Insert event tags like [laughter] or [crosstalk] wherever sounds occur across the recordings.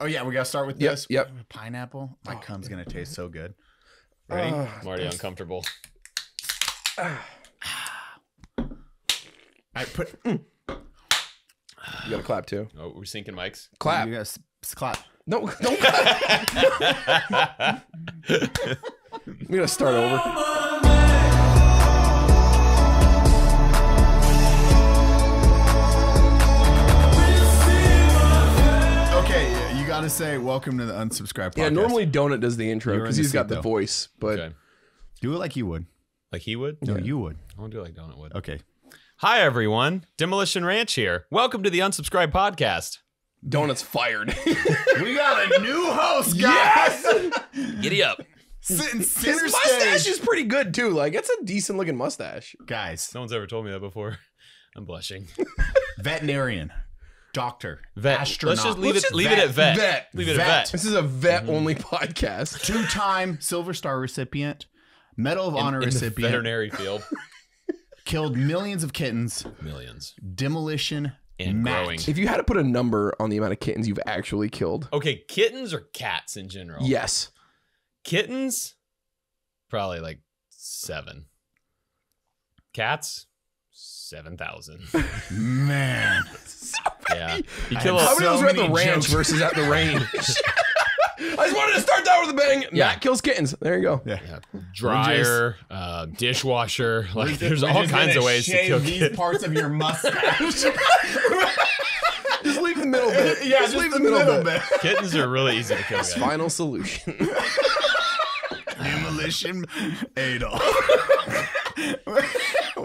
Oh yeah, we gotta start with Yep, this. yep. Pineapple. My cum's gonna taste so good. Ready? Ah, I'm already uncomfortable. I put. you gotta clap too. Oh, we're syncing mics. Clap. You guys clap. No, don't clap. [laughs] we gotta start over. [laughs] gotta say welcome to the unsubscribe podcast. Yeah, normally Donut does the intro You're in because he's got the though. voice, but Okay. do it like he would. Like he would? No, Yeah. you would. I want to do it like Donut would. Okay. Hi, everyone. Demolition Ranch here. Welcome to the Unsubscribed Podcast. Donut's fired. [laughs] we got a new host, guys. [laughs] Giddy up. Sitting His center mustache stage. is pretty good too. Like it's a decent looking mustache. Guys, No one's ever told me that before. [laughs] I'm blushing. veterinarian, doctor, Vet. astronaut. Let's just leave Let's it. Leave it at vet. Vet. Leave it Vet. at vet. This is a vet mm-hmm. only podcast. [laughs] two-time Silver Star recipient, Medal of Honor In the recipient, veterinary field. [laughs] killed millions of kittens, Millions. demolition, And Matt. growing. If you had to put a number on the amount of kittens you've actually killed, Okay, kittens or cats in general? yes. Kittens, probably like seven. Cats, 7,000. [laughs] Man, Yeah. You kill How a. many of those so are at the ranch jokes. versus at the [laughs] range? I just wanted to start that with a bang. Yeah. Matt kills kittens. There you go. yeah. Yeah, dryer, uh, dishwasher. Like, there's all kinds of ways to kill these kittens. parts of your mustache. [laughs] Just leave the middle bit. yeah, just, just leave the the middle, middle bit. bit. Kittens are really easy to kill. guys. Final solution. Demolition, Adolf.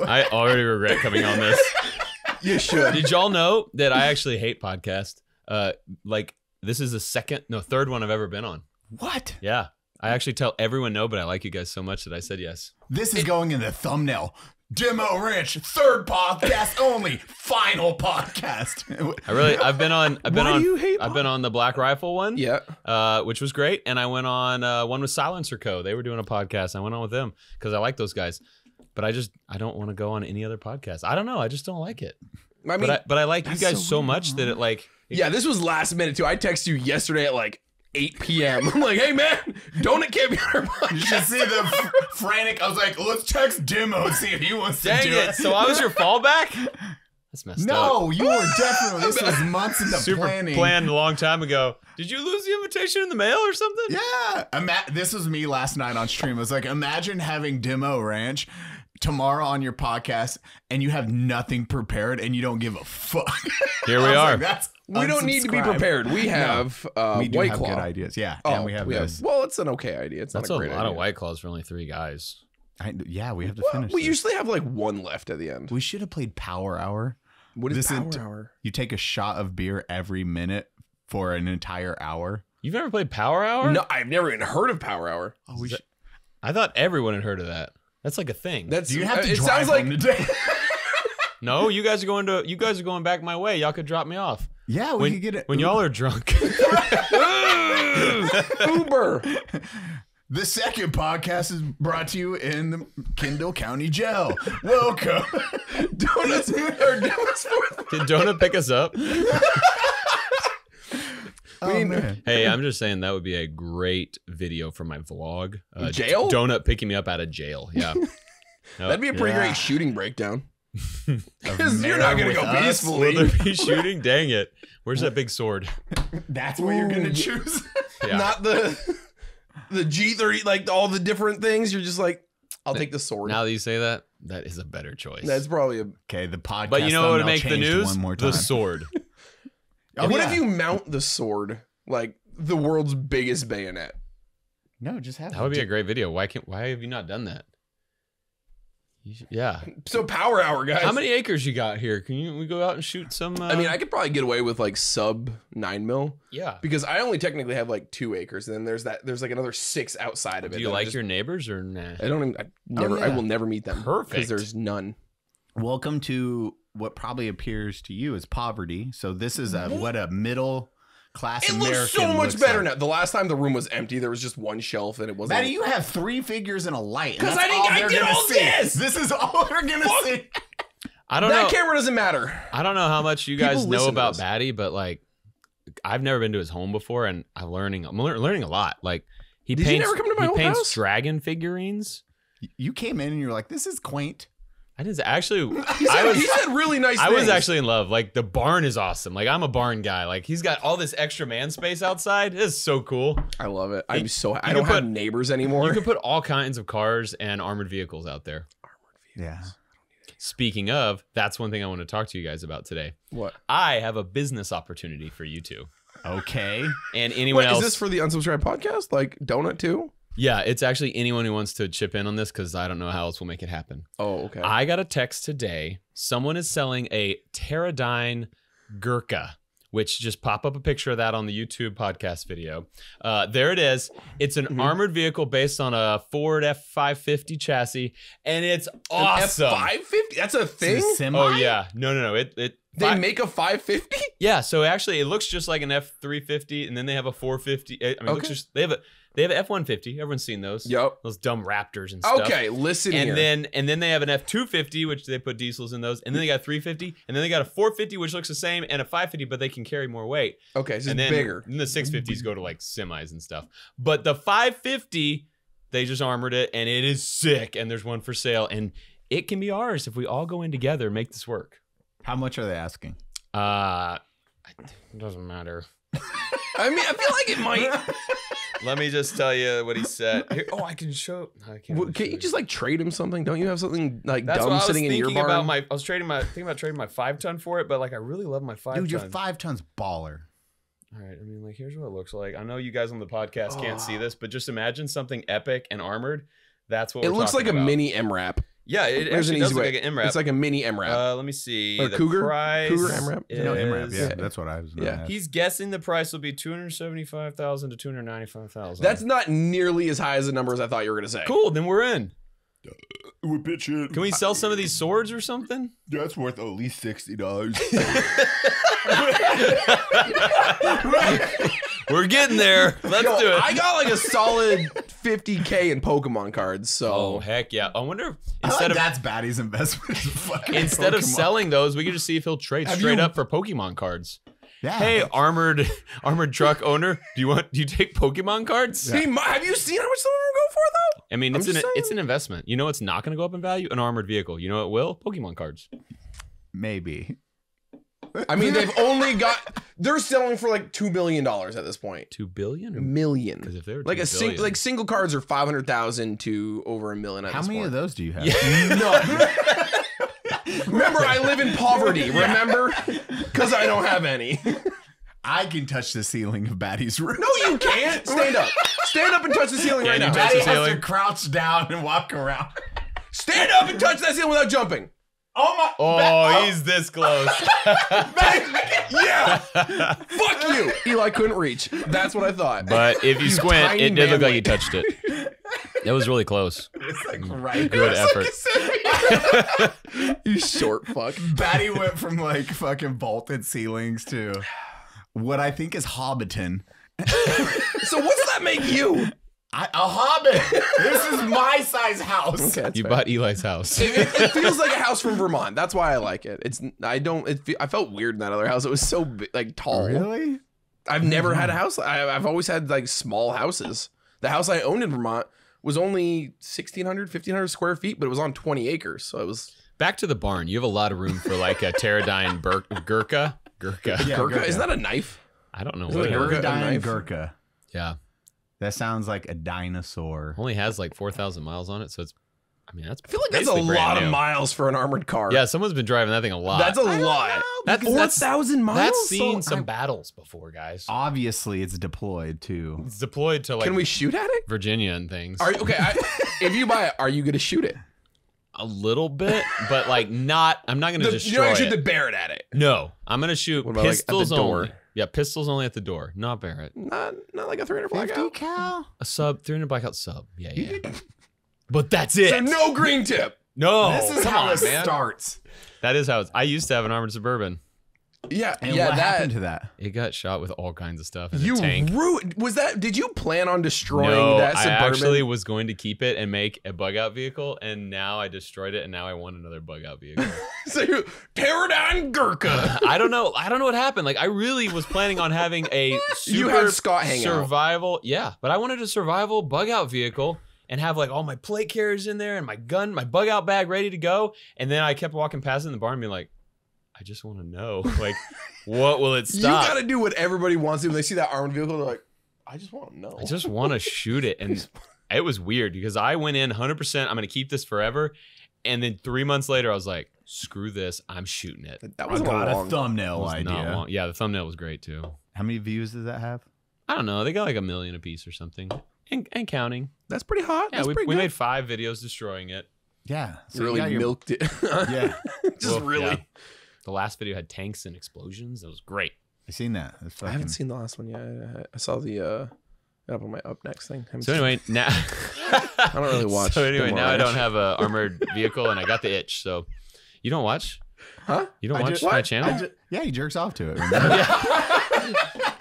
I already regret coming on this. [laughs] you should. Did y'all know that I actually hate podcast? Uh, like this is the second, no, third one I've ever been on. What? Yeah, I actually tell everyone no, but I like you guys so much that I said yes. This is going in the thumbnail. Demo Ranch, third podcast only, final podcast. [laughs] I really, I've been on, I've been Why on, do you hate I've been on the Black Rifle one, Yeah. uh, which was great, and I went on uh, one with Silencer Co. They were doing a podcast. I went on with them because I like those guys, but I just, I don't want to go on any other podcast. I don't know, I just don't like it. I mean, But I, but I like you guys so so, much that it like, yeah, this was last minute too. I texted you yesterday at like 8 p.m. [laughs] I'm like, hey man, donut can't be on our podcast. You should see the [laughs] f- frantic. I was like, let's text Demo and see if he wants dang to do it! it. So I was your fallback. [laughs] That's messed up. no, you were definitely. This was months in the super planning. planned a long time ago. Did you lose the invitation in the mail or something? Yeah. Ima- this was me last night on stream. I was like, imagine having Demo Ranch tomorrow on your podcast and you have nothing prepared and you don't give a fuck. [laughs] Here we are. like, That's we don't need to be prepared. We have uh, We do White have Claw. good ideas. Yeah. Oh, and we have this. well, it's an okay idea. It's That's not a a great lot idea. of white claws for only three guys. I, yeah, we have to Well, finish. we this. usually have like one left at the end. we should have played Power Hour. What is This power is- hour? You take a shot of beer every minute for an entire hour. You've never played Power Hour? No, I've never even heard of power hour. Oh, we should. I thought everyone had heard of that. That's like a thing. That's Do you have uh, to it drive sounds like home today? [laughs] [laughs] no, you guys are going to. You guys are going back my way. Y'all could drop me off yeah, we when, could get it. when y'all are drunk. [laughs] Uber. The second podcast is brought to you in the Kendall County Jail. Welcome. Donuts or donuts for Did Donut pick us up? Oh, man. Hey, I'm just saying that would be a great video for my vlog. Uh, Jail? Donut picking me up out of jail. Yeah. [laughs] That'd be a pretty Yeah. great shooting breakdown. [laughs] Because [laughs] you're not gonna go us. Will there be shooting? Dang it. Where's that big sword? That's what you're gonna choose. Yeah. Not the the G thirty, like all the different things. You're just like, I'll take the sword. now that you say that, that is a better choice. That's probably a. Okay, the podcast. but you know what would make the changed news? One more time. The sword. Oh, what yeah. if you mount the sword like the world's biggest bayonet? No, just have. That would be a great video. Why can't? Why have you not done that? You should- yeah. [laughs] So power hour, guys. How many acres you got here? Can you we go out and shoot some? Uh, I mean, I could probably get away with like sub nine mil yeah. because I only technically have like two acres, and then there's that there's like another six outside of it. Do you like just- your neighbors or nah? I don't even. I never. I yeah. will never meet them. Perfect. Because there's none. Welcome to what probably appears to you as poverty. So this is a what a middle class It American looks so much looks better like. now. The last time the room was empty, there was just one shelf, and it wasn't. Maddie, you have three figures and a light. Because I didn't- all I they're did gonna all see. this! This is all they're gonna Fuck. see. I don't that know. camera doesn't matter. I don't know how much you People guys know about this. Baddie, but like I've never been to his home before, and I'm learning. I'm lear- learning a lot. Like he Did you paints. never come to my he old paints house? dragon figurines. You came in and you're like, this is quaint. I didn't actually. He I said, was. he said really nice I things. was actually in love. Like the barn is awesome. Like I'm a barn guy. Like he's got all this extra man space outside. It's so cool. I love it. I'm You- so. I you don't can have put- neighbors anymore. You can put all kinds of cars and armored vehicles out there. Armored vehicles. Yeah. Speaking of, that's one thing I want to talk to you guys about today. what? I have a business opportunity for you two Okay. and anyone Wait, else. is this for the unsubscribed podcast? Like donut too? Yeah, it's actually anyone who wants to chip in on this because I don't know how else we'll make it happen. Oh, okay. I got a text today. Someone is selling a Terradyne Gurkha, which just pop up a picture of that on the YouTube podcast video. Uh, there it is. It's an Mhm. armored vehicle based on a Ford F550 chassis, and it's awesome. Five fifty. That's a It's thing. a semi? Oh yeah, no, no, no. It it They fi- make a five fifty. yeah. So actually, it looks just like an F350, and then they have a 450. I mean, it looks Okay. just they have a they have an F150. Everyone's seen those. Yep. Those dumb Raptors and stuff. Okay, listen and here. then and then they have an F two fifty, which they put diesels in those, and then they got three fifty, and then they got a four fifty, which looks the same, and a five fifty, but they can carry more weight. okay, so and it's then, bigger. Then the six fifties go to like semis and stuff. But the five fifty, they just armored it, and it is sick. And there's one for sale, and it can be ours if we all go in together and make this work. How much are they asking? Uh, it doesn't matter. I mean, I feel like it might. [laughs] Let me just tell you what he said. Here, oh, I can show. I can't. Well, really Can't show you just like trade him something? Don't you have something like That's dumb I was sitting in your barn? about. My, I was trading my thinking about trading my five ton for it, but like I really love my five. Dude, your ton. five tons baller. All right, I mean, like, here's what it looks like. I know you guys on the podcast can't see this, but just imagine something epic and armored. That's what it we're looks like talking a about. mini MRAP. Yeah, it There's actually an does easy look way. like an MRAP. It's like a mini MRAP. uh, let me see. Or the Cougar? price Cougar MRAP? Is, No, MRAP. Yeah, Yeah. that's what I was. Yeah. Yeah. He's guessing the price will be two hundred seventy-five thousand to two hundred ninety-five thousand. That's not nearly as high as the numbers I thought you were gonna say. cool. Then we're in. We pitch it. Can we sell some of these swords or something? That's worth at least sixty dollars. [laughs] [laughs] We're getting there. Let's Yo, do it. I got like a solid 50k in Pokemon cards. So oh heck yeah! I wonder if Instead instead of that's Baddie's investment. instead of selling those, we could just see if he'll trade Have straight you- up for Pokemon cards. yeah. Hey, armored [laughs] armored truck owner, do you want do you take Pokemon cards? See, my- have you seen how much some of them go for though? I mean, it's an it's an investment. You know, it's not going to go up in value. An armored vehicle. You know, it will. Pokemon cards. maybe. I mean, they've only got they're selling for like two million dollars at this point. Two billion. Million. Because if they were Like a sing- billion- like single cards are five hundred thousand to over a million. At How this many point. of those do you have? Yeah. [laughs] None. remember, I live in poverty. Remember, because I don't have any. I can touch the ceiling of Baddie's room. No, you can't. Stand up. Stand up and touch the ceiling Can right you now. touch Baddie the has ceiling? to crouch down and walk around. Stand up and touch that ceiling without jumping. Oh my! Oh, oh, he's this close. [laughs] Yeah. Fuck you. Eli couldn't reach. That's what I thought. but if you You squint, tiny it did look like manlet. he touched it. That was really close. It's like right. Good effort. [laughs] you short fuck. Baddie went from like fucking vaulted ceilings to what I think is Hobbiton. [laughs] So what's that make you? I, a hobbit. [laughs] this is my size house. Okay, You fair. bought Eli's house. It, it- it feels like a house from Vermont. That's why I like it. It's I don't. It, fe- I felt weird in that other house. It was so like tall. Really? I've never had a mm-hmm. house. I, I've always had like small houses. The house I owned in Vermont was only 1,600, 1,500 square feet, but it was on 20 acres. So it was Back to the barn. You have a lot of room for like a Terradyne bur- Gurkha. Gurkha. Yeah, Gurkha. Gurkha. Isn't that a knife? I don't know Is it what a it Gurkha? a Gurkha. Gurkha. Yeah. That sounds like a dinosaur. Only has like 4,000 miles on it. So it's, I mean, that's I feel like that's a basically brand lot of miles for an armored car. Yeah, someone's been driving that thing a lot. that's a I don't lot. know, That's- because that's- 4,000 miles. That's seen So some I- battles before, guys. obviously it's deployed too. It's deployed to like Can we shoot at it? Virginia and things. Are okay? I, [laughs] if you buy it, are you going to shoot it? a little bit, but like not. I'm not gonna The, destroy you're not gonna it. shoot the Barrett at it. no, I'm gonna shoot What about, like, the door? only. Yeah, pistols only at the door, not Barrett. Not not like a 300 blackout. cal. A sub, 300 blackout sub. Yeah, yeah. but that's it. So no green tip. no, this is come how on, it man. starts. That is how it's. I used to have an armored suburban. Yeah, And yeah. what that happened to that? It got shot with all kinds of stuff in you ruined. Was that? Did you plan on destroying no, that I actually was going to keep it and make a bug out vehicle, and now I destroyed it, and now I want another bug out vehicle. [laughs] so you Terradyne Gurkha. [laughs] I don't know. I don't know what happened. Like I really was planning on having a super [laughs] You had Scott hang out. survival. Yeah, but I wanted a survival bug out vehicle and have like all my plate carriers in there and my gun, my bug out bag ready to go. And then I kept walking past it in the barn, being like, I just want to know, [laughs] like, what will it [laughs] stop? You got to do what everybody wants to. When they see that armored vehicle, they're like, I just want to know. I just want to [laughs] shoot it. And it was weird because I went in 100%, I'm going to keep this forever. And then three months later, I was like, screw this, I'm shooting it. that was I was got long. a It thumbnail idea. Yeah, the thumbnail was great too. How many views does that have? I don't know. They got like a million a piece or something. And, and counting. That's pretty hot. Yeah, That's we, pretty we made five videos destroying it. Yeah. You really got your- milked it. Yeah, just Well, really. yeah. The last video had tanks and explosions. It was great. I seen that. That's I haven't seen the last one yet. I- I saw the uh up on my up next thing. Haven't So seen- anyway, now [laughs] [laughs] I don't really watch So anyway, now I Ranch. don't have a [laughs] armored vehicle, and I got the itch. So you don't watch? Huh? You don't I watch ju- my channel? I ju- yeah, he jerks off to it.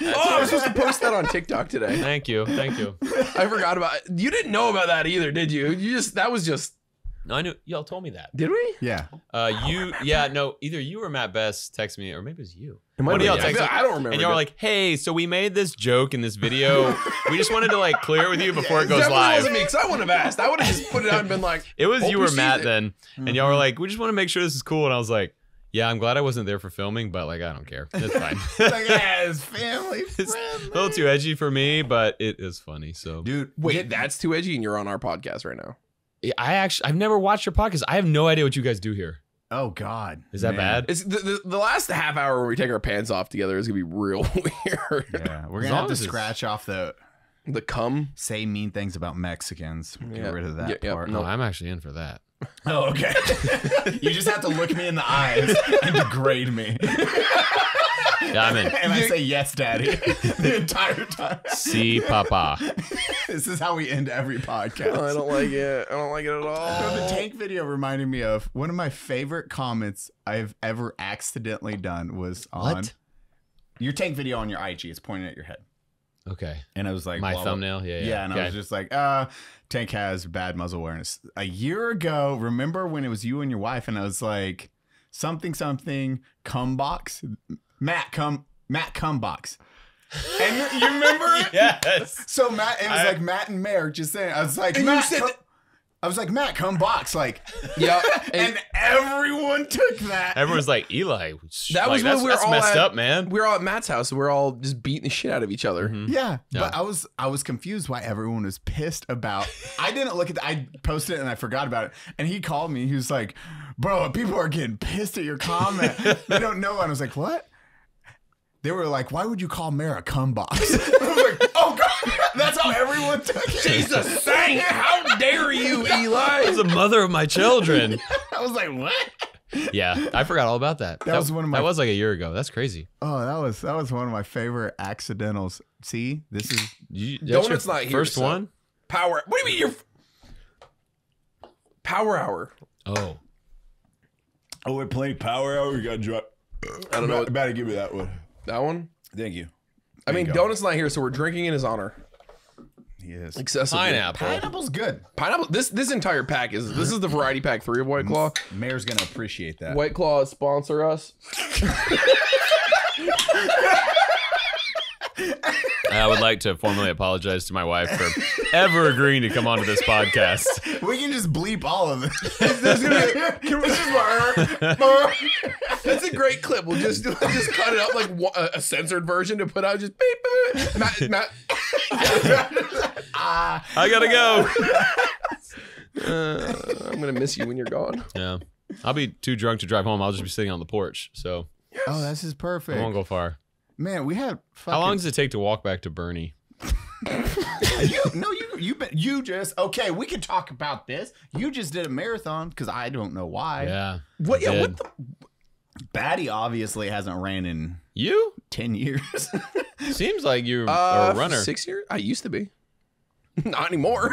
Oh, I was supposed to post that on TikTok today. Thank you, thank you. I forgot about it. You didn't know about that either, did you? You just that was just No, I knew y'all told me that. did we? yeah. Uh, you, yeah, no, either you or Matt Best text me, or maybe it was you. It One of might y'all have been- texted, I don't remember. and y'all were like, "Hey, so we made this joke in this video. [laughs] we just wanted to like clear it with you before it goes Definitely live." wasn't me because I wouldn't have asked. I would have just put it out and been like, It was Hope you he or sees Matt it. then, and y'all were like, "We just want to make sure this is cool," and I was like, "Yeah, I'm glad I wasn't there for filming, but like I don't care. It's fine." [laughs] like, yeah, it's [laughs] family It's friendly. a little too edgy for me, but it is funny. So Dude, "Wait, get- that's too edgy," and you're on our podcast right now. I actually I've never watched your podcast. I have no idea what you guys do here. Oh God. Is that Man. bad? It's the, the, the last half hour when we take our pants off together is gonna be real [laughs] weird. Yeah, we're gonna have to scratch off the The cum. say mean things about Mexicans. Get Yeah. rid of that Yeah, yeah, part. No, oh, I'm actually in for that. Oh, okay. [laughs] you just have to look me in the eyes and degrade me. [laughs] Yeah, I'm in. [laughs] and I say yes, daddy, [laughs] the entire time. See, Papa. [laughs] This is how we end every podcast. I don't like it. I don't like it at So all. the tank video reminded me of one of my favorite comments I've ever accidentally done was on What? your tank video on your IG. It's pointing at your head, Okay. and I was like, My blah, blah, thumbnail. Yeah, Yeah, yeah. and I Okay. was just like, uh, Tank has bad muzzle awareness. A year ago, remember when it was you and your wife, and I was like, something, something, cum box? Matt, come, Matt, cum box. And you remember [laughs] it? yes. So Matt, it was I- like Matt and Merrick just saying, I was like, And you Matt, said come- I was like, Matt, come box. Like, [laughs] Yeah, and, and everyone took that. Everyone's like Eli. That like, was when that's, we were that's all messed at- up, man. we were all at Matt's house and we are all just beating the shit out of each other. Mhm. Yeah, Yeah. but I was I was confused why everyone was pissed about. I didn't look at. The, I posted it and I forgot about it. And he called me. He was like, "Bro, people are getting pissed at your comment. [laughs] they don't know." And I was like, "What?" They were like, "Why would you call Mara a cum box?" [laughs] I was like, "Oh God, [laughs] that's how everyone took it." Jesus, dang it. How dare you, [laughs] Eli? As the mother of my children. I was like, "What?" yeah, I forgot all about that. That was one of my- That was like a year ago. That's crazy. Oh, that was that was one of my favorite accidentals. See, this is You, that's Donut's your not here, First so- one. Power. What do you mean you're. Power hour. Oh, oh, we played Power Hour. We got to drop. I don't know. Better give me that one. That one? Thank you. I mean, you. Donut's not here, so we're drinking in his honor. Yes. Excessively. pineapple. Pineapple's good. Pineapple. This this entire pack is this is the variety pack three of White Claw. Mayor's gonna appreciate that. White Claw sponsor us. [laughs] I would like to formally apologize to my wife for ever agreeing to come onto this podcast. We can just bleep all of it. [laughs] This is gonna can we just- That's a great clip. We'll just just cut it up like a, a censored version to put out. Just beep, beep, beep. Matt, Matt. Ah, I gotta go. Uh, I'm gonna miss you when you're gone. Yeah, I'll be too drunk to drive home. I'll just be sitting on the porch, so oh, this is I perfect. won't go far. Man, we had. Fucking, How long does it take to walk back to Bernie? [laughs] you? No, you. You been. You just okay. We can talk about this. You just did a marathon because I don't know why. Yeah. What? Yeah. Did. What the? Baddie obviously hasn't ran in You? ten years. [laughs] Seems like you're Uh, a runner. Six years? I used to be. [laughs] Not anymore.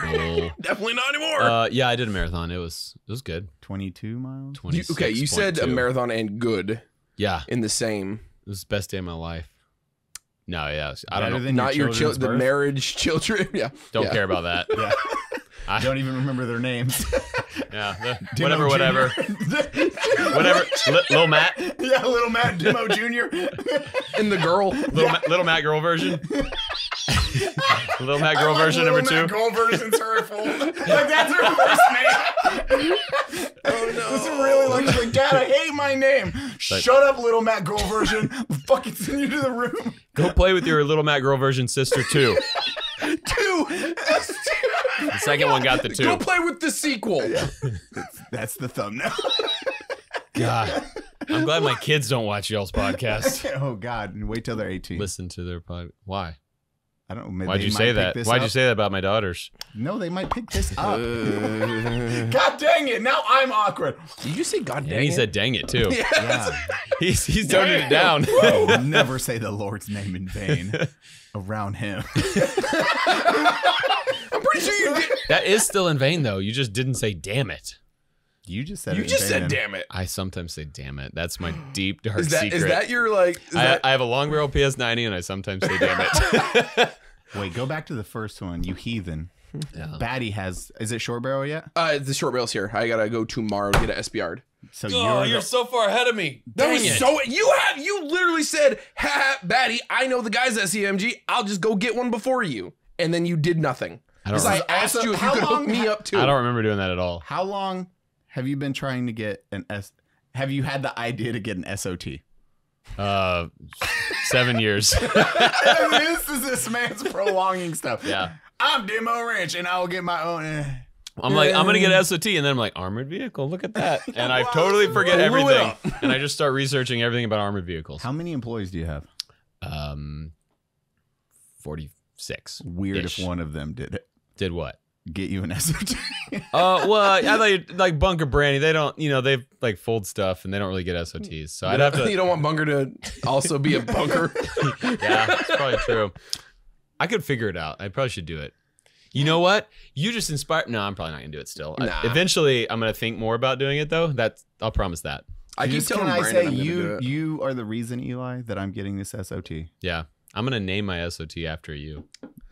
Definitely not anymore. Uh, yeah, I did a marathon. It was it was good. Twenty-two miles. You- okay, you said a marathon and good Yeah, in the same. It was the best day of my life. No, yeah, I don't Better know. than Not your, chil- children's the birth? marriage children. [laughs] Yeah. Don't yeah. care about that. [laughs] Yeah. [laughs] I- Don't even remember their names. [laughs] Yeah, the- whatever, whatever, [laughs] whatever. Li- little Matt, yeah, little Matt Demo Jr. And the girl. little, Ma- little Matt girl version. [laughs] little Matt girl version number Little Matt two. Girl version's hurtful. like that's her first name. Oh no. This is really like, Dad, I hate my name. Shut up, little Matt Girl version. Fucking send you to the room. Go play with your little Matt girl version sister too. Two. That's two. The second one got the two. Go two. play with the sequel. That's the thumbnail. [laughs] God, I'm glad my kids don't watch y'all's podcast. [laughs] oh God! And wait till they're 18. Listen to their pod. Why? I don't know. Why'd you say that? Why'd you say that about my daughters? No, they might pick this [laughs] up. God dang it! Now I'm awkward. did you say God And dang he it? said, "Dang it," too. Yeah. He's he's toning it down. oh, never say the Lord's name in vain around him. [laughs] I'm pretty sure you did. that is still in vain, though. You just didn't say, "Damn it." You just said You it in just said damn it. I sometimes say, "Damn it." That's my deep dark Is that secret. is that your like? Is I, that, I have a long barrel PS90, and I sometimes say, "Damn it." [laughs] Wait, go back to the first one. You heathen. yeah. Baddie has. Is it short barrel yet? uh, the short barrel's here. I gotta go tomorrow to get an SBR. So Oh, you're, you're the- so far ahead of me. That was it. so. You have you literally said, "Ha, ha Baddie, I know the guys at CMG. I'll just go get one before you." And then you did nothing. I don't Because I asked Also, you if you how could hook long me up to. I don't remember doing that at all. How long have you been trying to get an S? Have you had the idea to get an SOT? Uh, seven [laughs] years. [laughs] this is this man's prolonging stuff. Yeah. I'm Demo Ranch, and I will get my own. I'm like, I'm gonna get SOT, and then I'm like, armored vehicle. Look at that, [laughs] and I totally forget everything, and I just start researching everything about armored vehicles. How many employees do you have? Um, forty six. Weird if one of them did it. Did what? Get you an [laughs] SOT. Uh, well, I thought you like Bunker Brandy. They don't, you know, they like fold stuff, and they don't really get SOTs. So I'd have to. [laughs] you don't want Bunker to also be a bunker. yeah, that's probably true. I could figure it out. I probably should do it. You know what? You just inspired. No, I'm probably not gonna do it still. I- eventually, I'm gonna think more about doing it though. That's I'll promise that. I keep Just telling can I Brandon say I'm gonna do you it. you are the reason, Eli, that I'm getting this SOT. Yeah, I'm gonna name my SOT after you.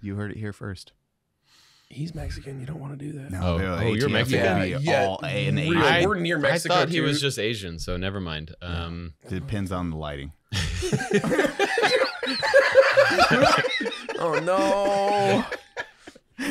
You heard it here first. He's Mexican. You don't want to do that. No, Oh, the oh, you're ATF Mexican? would be Yeah, all A and real. A. I- We're near Mexico. I Mexico. thought he was too. just Asian, so never mind. Um, Depends on the lighting. [laughs] [laughs] Oh no. [laughs] [laughs]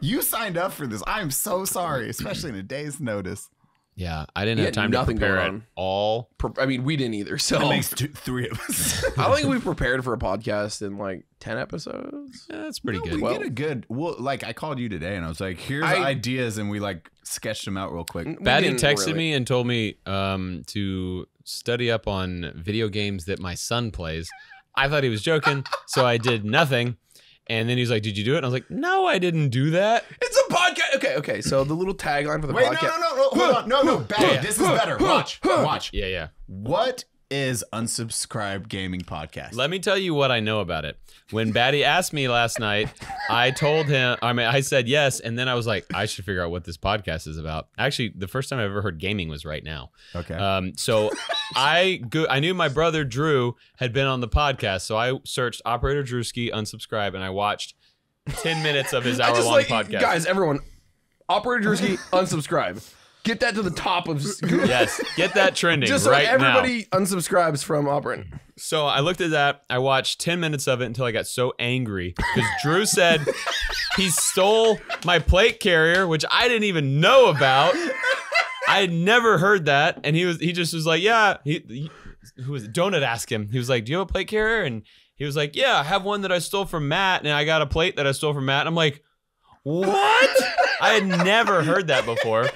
You signed up for this. I'm so sorry, especially in a day's notice. yeah, I didn't He have had time to nothing prepare going at on. all. Pre- I mean, we didn't either. So That makes two, three of us. [laughs] I think we prepared for a podcast in like ten episodes. Yeah, that's pretty No, good. We Well- get a good. Well, like I called you today, and I was like, "Here's I- ideas," and we like sketched them out real quick. We Baddie didn't texted really. me and told me um, to study up on video games that my son plays. I thought he was joking, so I did nothing. And then he's like, "Did you do it?" And I was like, "No, I didn't do that." It's a podcast. Okay, okay. So the little tagline for the podcast. Wait, no, no, no, no, hold on, no, no, Baddie, Yeah. this is better. Watch, watch. Yeah, yeah. What is unsubscribed gaming podcast? Let me tell you what I know about it. When Baddie asked me last night, I told him, I mean, I said yes. And then I was like, I should figure out what this podcast is about. Actually, the first time I ever heard gaming was right now. okay. Um, so I go, I knew my brother Drew had been on the podcast. So I searched Operator Drewski unsubscribe and I watched 10 minutes of his hour long like podcast. guys, everyone. Operator Drewski [laughs] unsubscribe. Get that to the top of Yes, get that trending just so right now. everybody unsubscribes from Operator. So I looked at that. I watched 10 minutes of it until I got so angry because Drew said he stole my plate carrier, which I didn't even know about. I had never heard that. And he was he just was like, Yeah, he, he who was it? Donut asked him. He was like, Do you have a plate carrier? And he was like, Yeah, I have one that I stole from Matt, and I got a plate that I stole from Matt. And I'm like, What? I had never heard that before.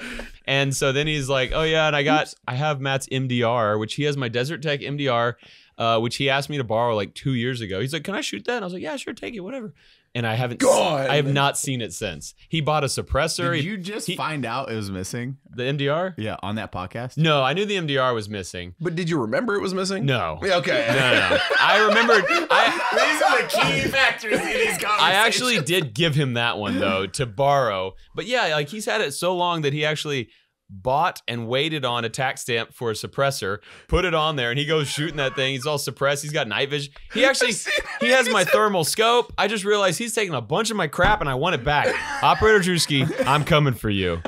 And so then he's like, "Oh yeah, and I got I have Matt's MDR, which he has my Desert Tech MDR, uh, which he asked me to borrow like two years ago. He's like, "Can I shoot that?" And I was like, "Yeah, sure, take it, whatever." And I haven't, God. I have not seen it since. He bought a suppressor. Did he- you just he- find out it was missing? the MDR? Yeah, on that podcast. No, I knew the MDR was missing. But did you remember it was missing? No, Yeah, Okay. no, no, no. I remembered. [laughs] I These are the key factors in these conversations. I actually did give him that one though to borrow. But yeah, like he's had it so long that he actually bought and waited on a tax stamp for a suppressor, put it on there, and he goes shooting that thing. He's all suppressed. He's got night vision. He actually he has my thermal scope. I just realized he's taking a bunch of my crap and I want it back. Operator Drewski, I'm coming for you.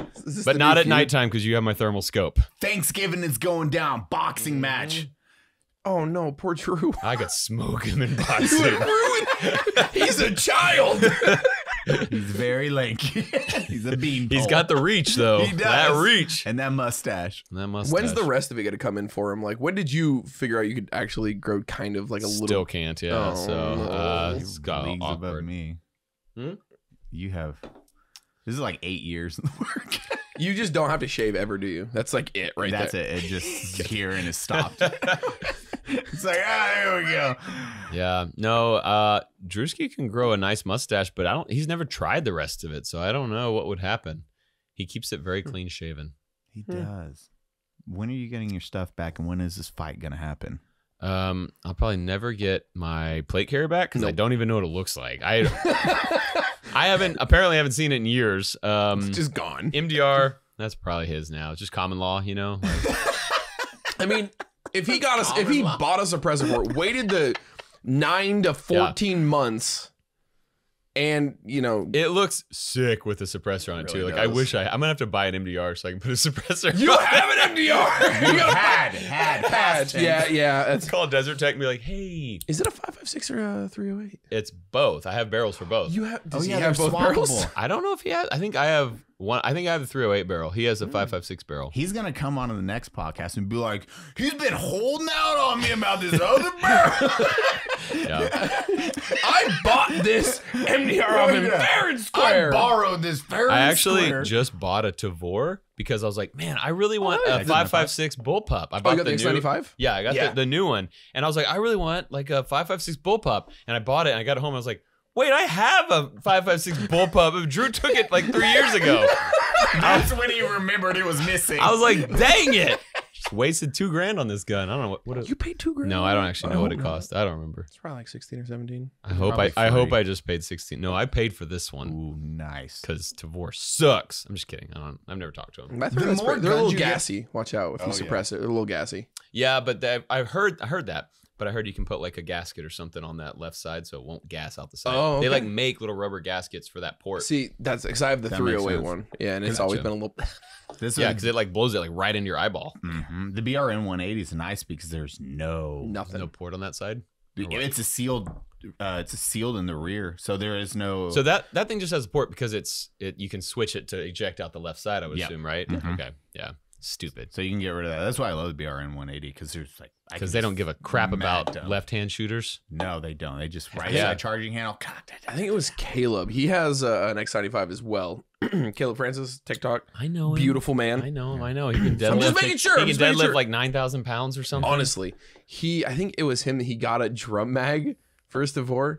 But not at feud? nighttime because you have my thermal scope. Thanksgiving is going down. Boxing Mm-hmm. match. Oh no, poor Drew. I could smoke him in [laughs] You boxing. would ruin. He's a child. [laughs] [laughs] He's very lanky. [laughs] He's a bean. He's got the reach [laughs] though. He does. That reach. and that mustache. That mustache. When's the rest of it gonna come in for him? Like, when did you figure out you could actually grow kind of like a Still little? Still can't, yeah. Oh, so uh, it's got Leagues above awkward. me. Hmm? You have. This is like eight years in the [laughs] work. You just don't have to shave ever, do you? That's like it, right That's there. it. It just [laughs] [laughs] here and it stopped. it's like ah, there we go. Yeah, no. Uh, Drewski can grow a nice mustache, but I don't. He's never tried the rest of it, so I don't know what would happen. He keeps it very clean shaven. He Hmm. does. When are you getting your stuff back, and when is this fight gonna happen? Um, I'll probably never get my plate carrier back because I don't even know what it looks like. I I haven't apparently haven't seen it in years. Um, It's just gone. MDR. That's probably his now. It's just common law, you know. Like, [laughs] I mean, if he got us, if he law. bought us a present for it, waited the nine to fourteen months, and you know, it looks sick with a suppressor on it too. Really Like I wish I. I'm gonna have to buy an MDR so I can put a [laughs] suppressor. you on it. have an MDR. [laughs] You gotta had, had, [laughs] past yeah, yeah. That's, Call Desert Tech and be like, hey, is it a five five six or a three hundred eight? it's both. I have barrels for both. You have? Oh Does yeah, he they're have both swappable. barrels? I don't know if he has. I think I have one. I think I have the 308 barrel. He has a hmm. 556 barrel. He's gonna come on to the next podcast and be like, "He's been holding out on me about this other barrel." [laughs] [laughs] Yeah. I bought this MDR off in Yeah. fair and I square. borrowed this fair. I and actually square. just bought a Tavor because I was like, man, I really want oh, yeah, a I did 556 bullpup. I oh, bought you got the the X new. ninety five. Yeah, I got Yeah. The, the new one, and I was like, I really want like a 556 bullpup, and I bought it, and I got it home, and I was like, wait, I have a 556 bullpup. Drew took it like three years ago. That's when he remembered it was missing. I was like, [laughs] dang it, just wasted two grand on this gun. I don't know what. what it, You paid two grand. no, I don't actually know I what hope it oh. cost. I don't remember. It's probably like sixteen or seventeen. I hope I, Probably I hope free. I just paid 16. No, I paid for this one Ooh, nice. because Tavor sucks. I'm just kidding. I don't. I've never talked to him. The more they're a little guns you get- gassy. Watch out if you Oh, suppress it. They're a little gassy. Yeah, but they, I've heard I heard that, but I heard you can put like a gasket or something on that left side so it won't gas out the side. Oh, They like make little rubber gaskets for that port. See, that's because I have the That makes 308 sense. one. Yeah, and it's Gotcha. always been a little. [laughs] This yeah, because it like blows it like right into your eyeball. Mhm. the BRN 180 is nice because there's no. Nothing. No port on that side. It's a sealed. Uh, it's a sealed in the rear, so there is no. So that that thing just has a port because it's it. You can switch it to eject out the left side. I would Yep. assume, right? Mhm. Okay, yeah. Stupid. so you can get rid of that. That's why I love the BRN 180 because there's like Because they don't give a crap about dump. left-hand shooters. No, they don't. They just right Yeah. side charging handle. God, I think it was Caleb. He has uh, an X95 as well. [clears throat] Caleb Francis, TikTok, I know. Him. beautiful man. I know him. I know. He can deadlift. [clears throat] I'm just making sure, He I'm can just making deadlift sure. like nine thousand pounds or something. Honestly, he. I think it was him that he got a drum mag first of all,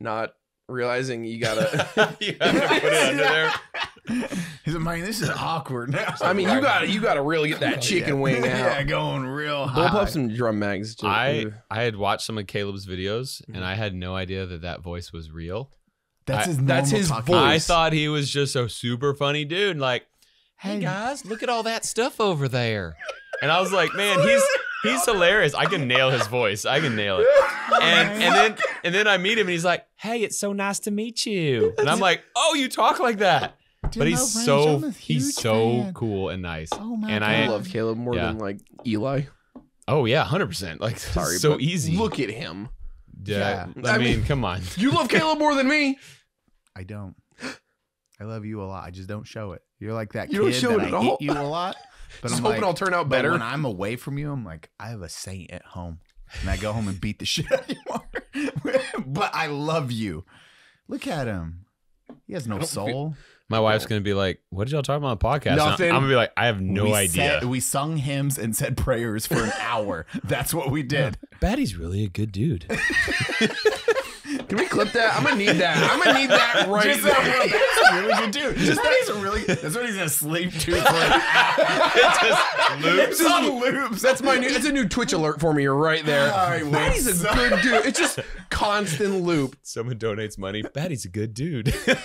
not realizing [laughs] you gotta. you have to put it under there. [laughs] [laughs] He's like, man, this is awkward now. I mean, you gotta you gotta really get that [laughs] chicken wing out. [laughs] yeah, out. going real high. Bullpups and drum mags. Just, I. I had watched some of Caleb's videos and mm. I had no idea that that voice was real. That's I- his. that's his voice. I thought he was just a super funny dude. Like, hey Hey. guys, look at all that stuff over there. And I was like, man, he's he's hilarious. I can nail his voice. I can nail it. And and then and then I meet him and he's like, hey, it's so nice to meet you. And I'm like, oh, you talk like that. Do But he's know, so Range? I'm a he's so fan. cool and nice. Oh my and god! I I- love Caleb more Yeah. than like Eli. Oh yeah, hundred percent. Like Sorry, so easy. Look at him. yeah. Yeah. I, I mean, mean- come on. You love Caleb more than me. I don't. I love you a lot. I just don't show it. You're like that You don't kid show that it at I all. hate you a lot. [laughs] But Just I'm hoping like, I'll turn out better. when I'm away from you, I'm like, I have a saint at home, and I go home and beat the [laughs] shit out of you [laughs] but I love you. Look at him. He has no don't soul. My wife's gonna be like, "What did y'all talk about on the podcast?" Nothing. I'm gonna be like, "I have no we idea." said- we sung hymns and said prayers for an hour. That's what we did. [laughs] Baddie's really a good dude. [laughs] Because Can we clip that? I'm gonna need that. I'm gonna need that [laughs] right Just there. that. That's a really good dude. Just that is a really. That's what he's gonna sleep to for an [laughs] hour. Loops. It's on loops. That's my new. That's a new Twitch alert for me. You're right there. All right, well, He's a so- good dude. It's just constant loop. Someone donates money. Baddie's a good dude. Him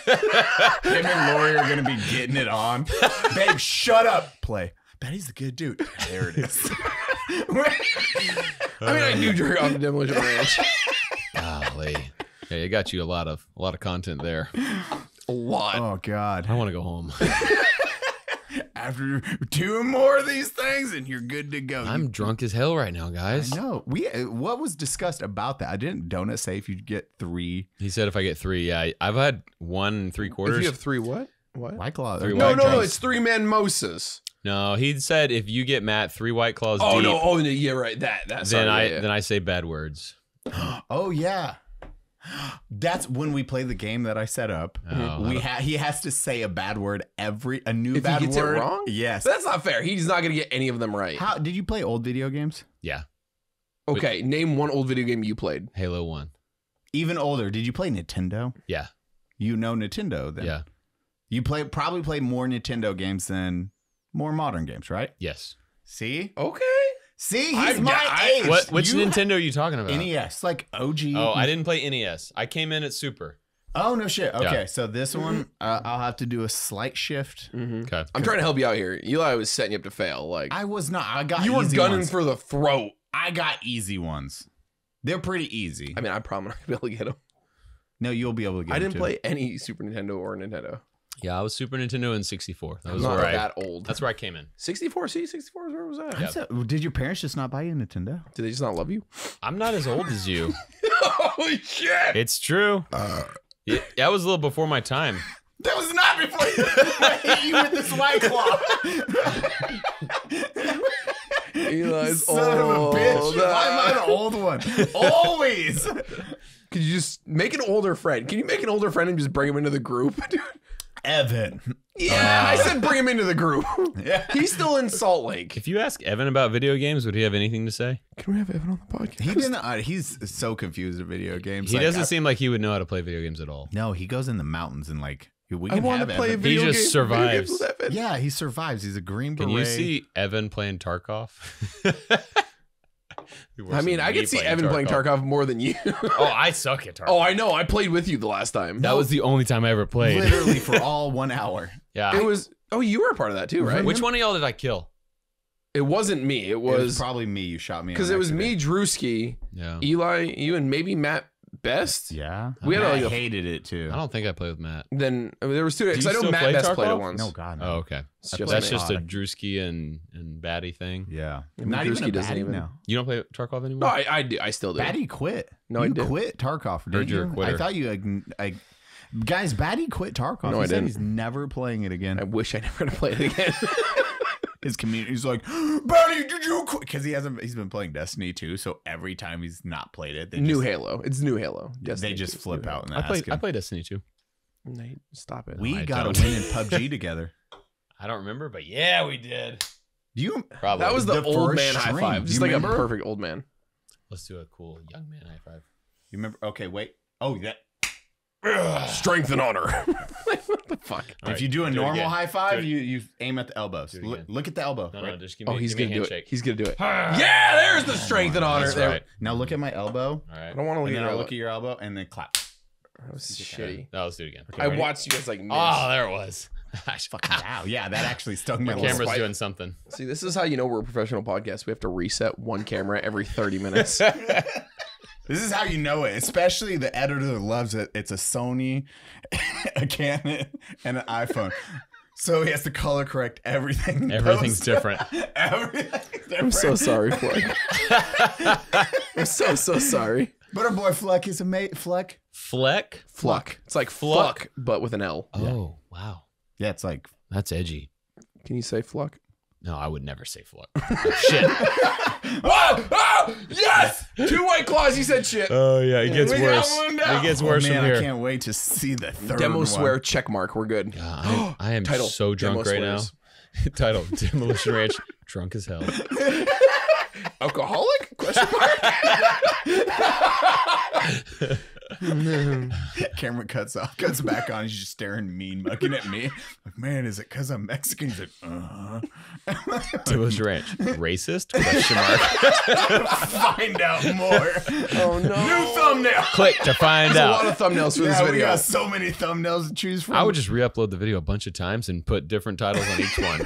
and Lori are gonna be getting it on. Babe, shut up. Play. Baddie's a good dude. There it is. [laughs] I mean, I do jerk off the demolition ranch Golly. Yeah, it got you a lot of a lot of content there. a lot. oh God. I want to go home. [laughs] After two more of these things, and you're good to go. I'm drunk as hell right now, guys. No, we. uh, What was discussed about that? I didn't. Donut say if you get three He said if I get three, yeah, I- I've had one and three If quarters. you have three, what? What? White Claw. Three No, white no, no. drinks. It's three man mimosas. no, he said if you get Matt three white claws Oh deep, no! Oh no, yeah, right. That. That. then sorry, I yeah, yeah. then I say bad words. [gasps] Oh yeah. That's when we play the game that I set up. Oh, we ha- he has to say a bad word every a new If he bad gets it word. wrong? Yes. That's not fair. He's not gonna get any of them right. How did you play old video games? Yeah, Okay, name one old video game you played. Halo one. Even older. Did you play Nintendo? Yeah, You know Nintendo then. yeah, You play probably play more Nintendo games than more modern games, right? yes. See? Okay. See, he's I- my I- age. What which You- Nintendo are you talking about? NES, like OG. Oh, I didn't play NES. I came in at Super. Oh no shit. Okay, Yeah. so this one uh, I'll have to do a slight shift. Mm-hmm. Okay. I'm trying to help you out here. Eli was setting you up to fail. Like I was not. I got you were easy gunning ones. for the throat. I got easy ones. They're pretty easy. I mean, I probably not gonna be able to get them. no, you'll be able to get. I didn't too. play any Super Nintendo or Nintendo. Yeah, I was Super Nintendo in 64. That was not where I. that old. That's where I came in. 64. See, 64 is where was that? Yeah. So, did your parents just not buy you a Nintendo? Did they just not love you? I'm not as old as you. [laughs] Holy shit! It's true. Uh. It- that was a little before my time. That was not before you. [laughs] I hit you with this white claw. [laughs] Eli's Son of a old. bitch. Why am I the old one? Always. Could you just make an older friend? Can you make an older friend and just bring him into the group? Dude. Evan. Yeah, I said bring him into the group. [laughs] Yeah. He's still in Salt Lake. If you ask Evan about video games, would he have anything to say? Can we have Evan on the podcast? He didn't. Uh, he's so confused at video games. He Like, doesn't I- seem like he would know how to play video games at all. No, he goes in the mountains and like we I can want have to play a Evan. video just game. video games survives. with [laughs] Evan. Yeah, he survives. He's a green Can you see Evan playing Tarkov? [laughs] I mean, I could see Evan playing oh. Tarkov more than you. [laughs] Oh, I suck at Tarkov. oh, I know. I played with you the last time. that was the only time I ever played. literally [laughs] for all one hour? Yeah. It was. Oh, you were a part of that too, right? Which one of y'all did I kill? It wasn't me. It It was, was probably me. You shot me because it was me. Drewski, Yeah. Eli, you, and maybe Matt Best. Yeah, We had uh, I like a- hated it too. I don't think I played with Matt. Then I mean, there was two. Because you I know still Matt play Best played it Tarkov? once. No, God, no. Oh, okay. It's just That's me. just a Drewski and, and Baddie thing. Yeah, Yeah, not Drewski even a doesn't baddie even- now. You don't play Tarkov anymore? No, I, I do. I still do. Baddie quit. No, I you didn't. quit Tarkov. Didn't you're a you? I thought you. I, I, guys, Baddie quit Tarkov. No, he I said didn't. he's never playing it again. I wish I [laughs] never to play it again. [laughs] His community's like, Baddie, did you quit? Because he hasn't. He's been playing Destiny too. So every time he's not played it, they new just, Halo. It's new Halo. they just 2 flip out and I ask played I him. played Destiny too. Nate, stop it. We I got don't. to win in [laughs] PUBG together. I don't remember, but yeah, we did. Do you? Probably. that was the, The old first man high five? Do Just you like remember? a perfect old man. Let's do a cool young man high five. You remember? Okay, wait. Oh, that. Strength and honor. [laughs] like, the fuck? All if right, you do a do normal high five, you you aim at the elbows. Do Look, look at the elbow. No, right? no, just give me, Oh, he's gonna do it. He's gonna do it. Ah. yeah, there's the strength and honor. That's there. right. Now look at my elbow, All right. I don't want to and look then at I'll your look at your elbow, and then clap. That was shitty. No, let's do it again. Okay, I watched you guys like ah, miss. Oh, there it was. [laughs] Fucking wow, yeah, that actually stung my My camera's spike. doing something. See, this is how you know we're a professional podcast. We have to reset one camera every 30 minutes. [laughs] This is how you know it. Especially the editor loves it. It's a Sony, [laughs] a Canon, and an iPhone. So he has to color correct everything. Everything's different. [laughs] Everything's different. I'm so sorry, Fleck. [laughs] I'm so, so sorry. But our boy Fleck is a mate. Fleck. Fleck. Fluck. It's like Fluck. fuck, but with an L. Oh, wow. Yeah, it's like That's edgy. Can you say fluck? No, I would never say Fluck. shit. [laughs] Whoa! Oh! Yes! Two white claws, you said shit. Oh yeah, it gets We got worse. one down. It gets Oh, worse man, from I here. can't wait to see the third Demo one. swear check mark. We're good. God, I, I am [gasps] Title, so drunk Demo right now. [laughs] Title: Demolition Ranch. Drunk as hell. [laughs] Alcoholic? Question mark. [laughs] Camera cuts off, cuts back on. He's just staring mean, mugging at me. Like, man, is it because I'm Mexican? He's like, [laughs] uh huh. Demolition Ranch. Racist? Question mark. [laughs] Find out more. Oh no. New thumbnail. Click to find There's a lot out. of thumbnails for this Yeah, we video. got so many thumbnails to choose from. I would just re-upload the video a bunch of times and put different titles on each one.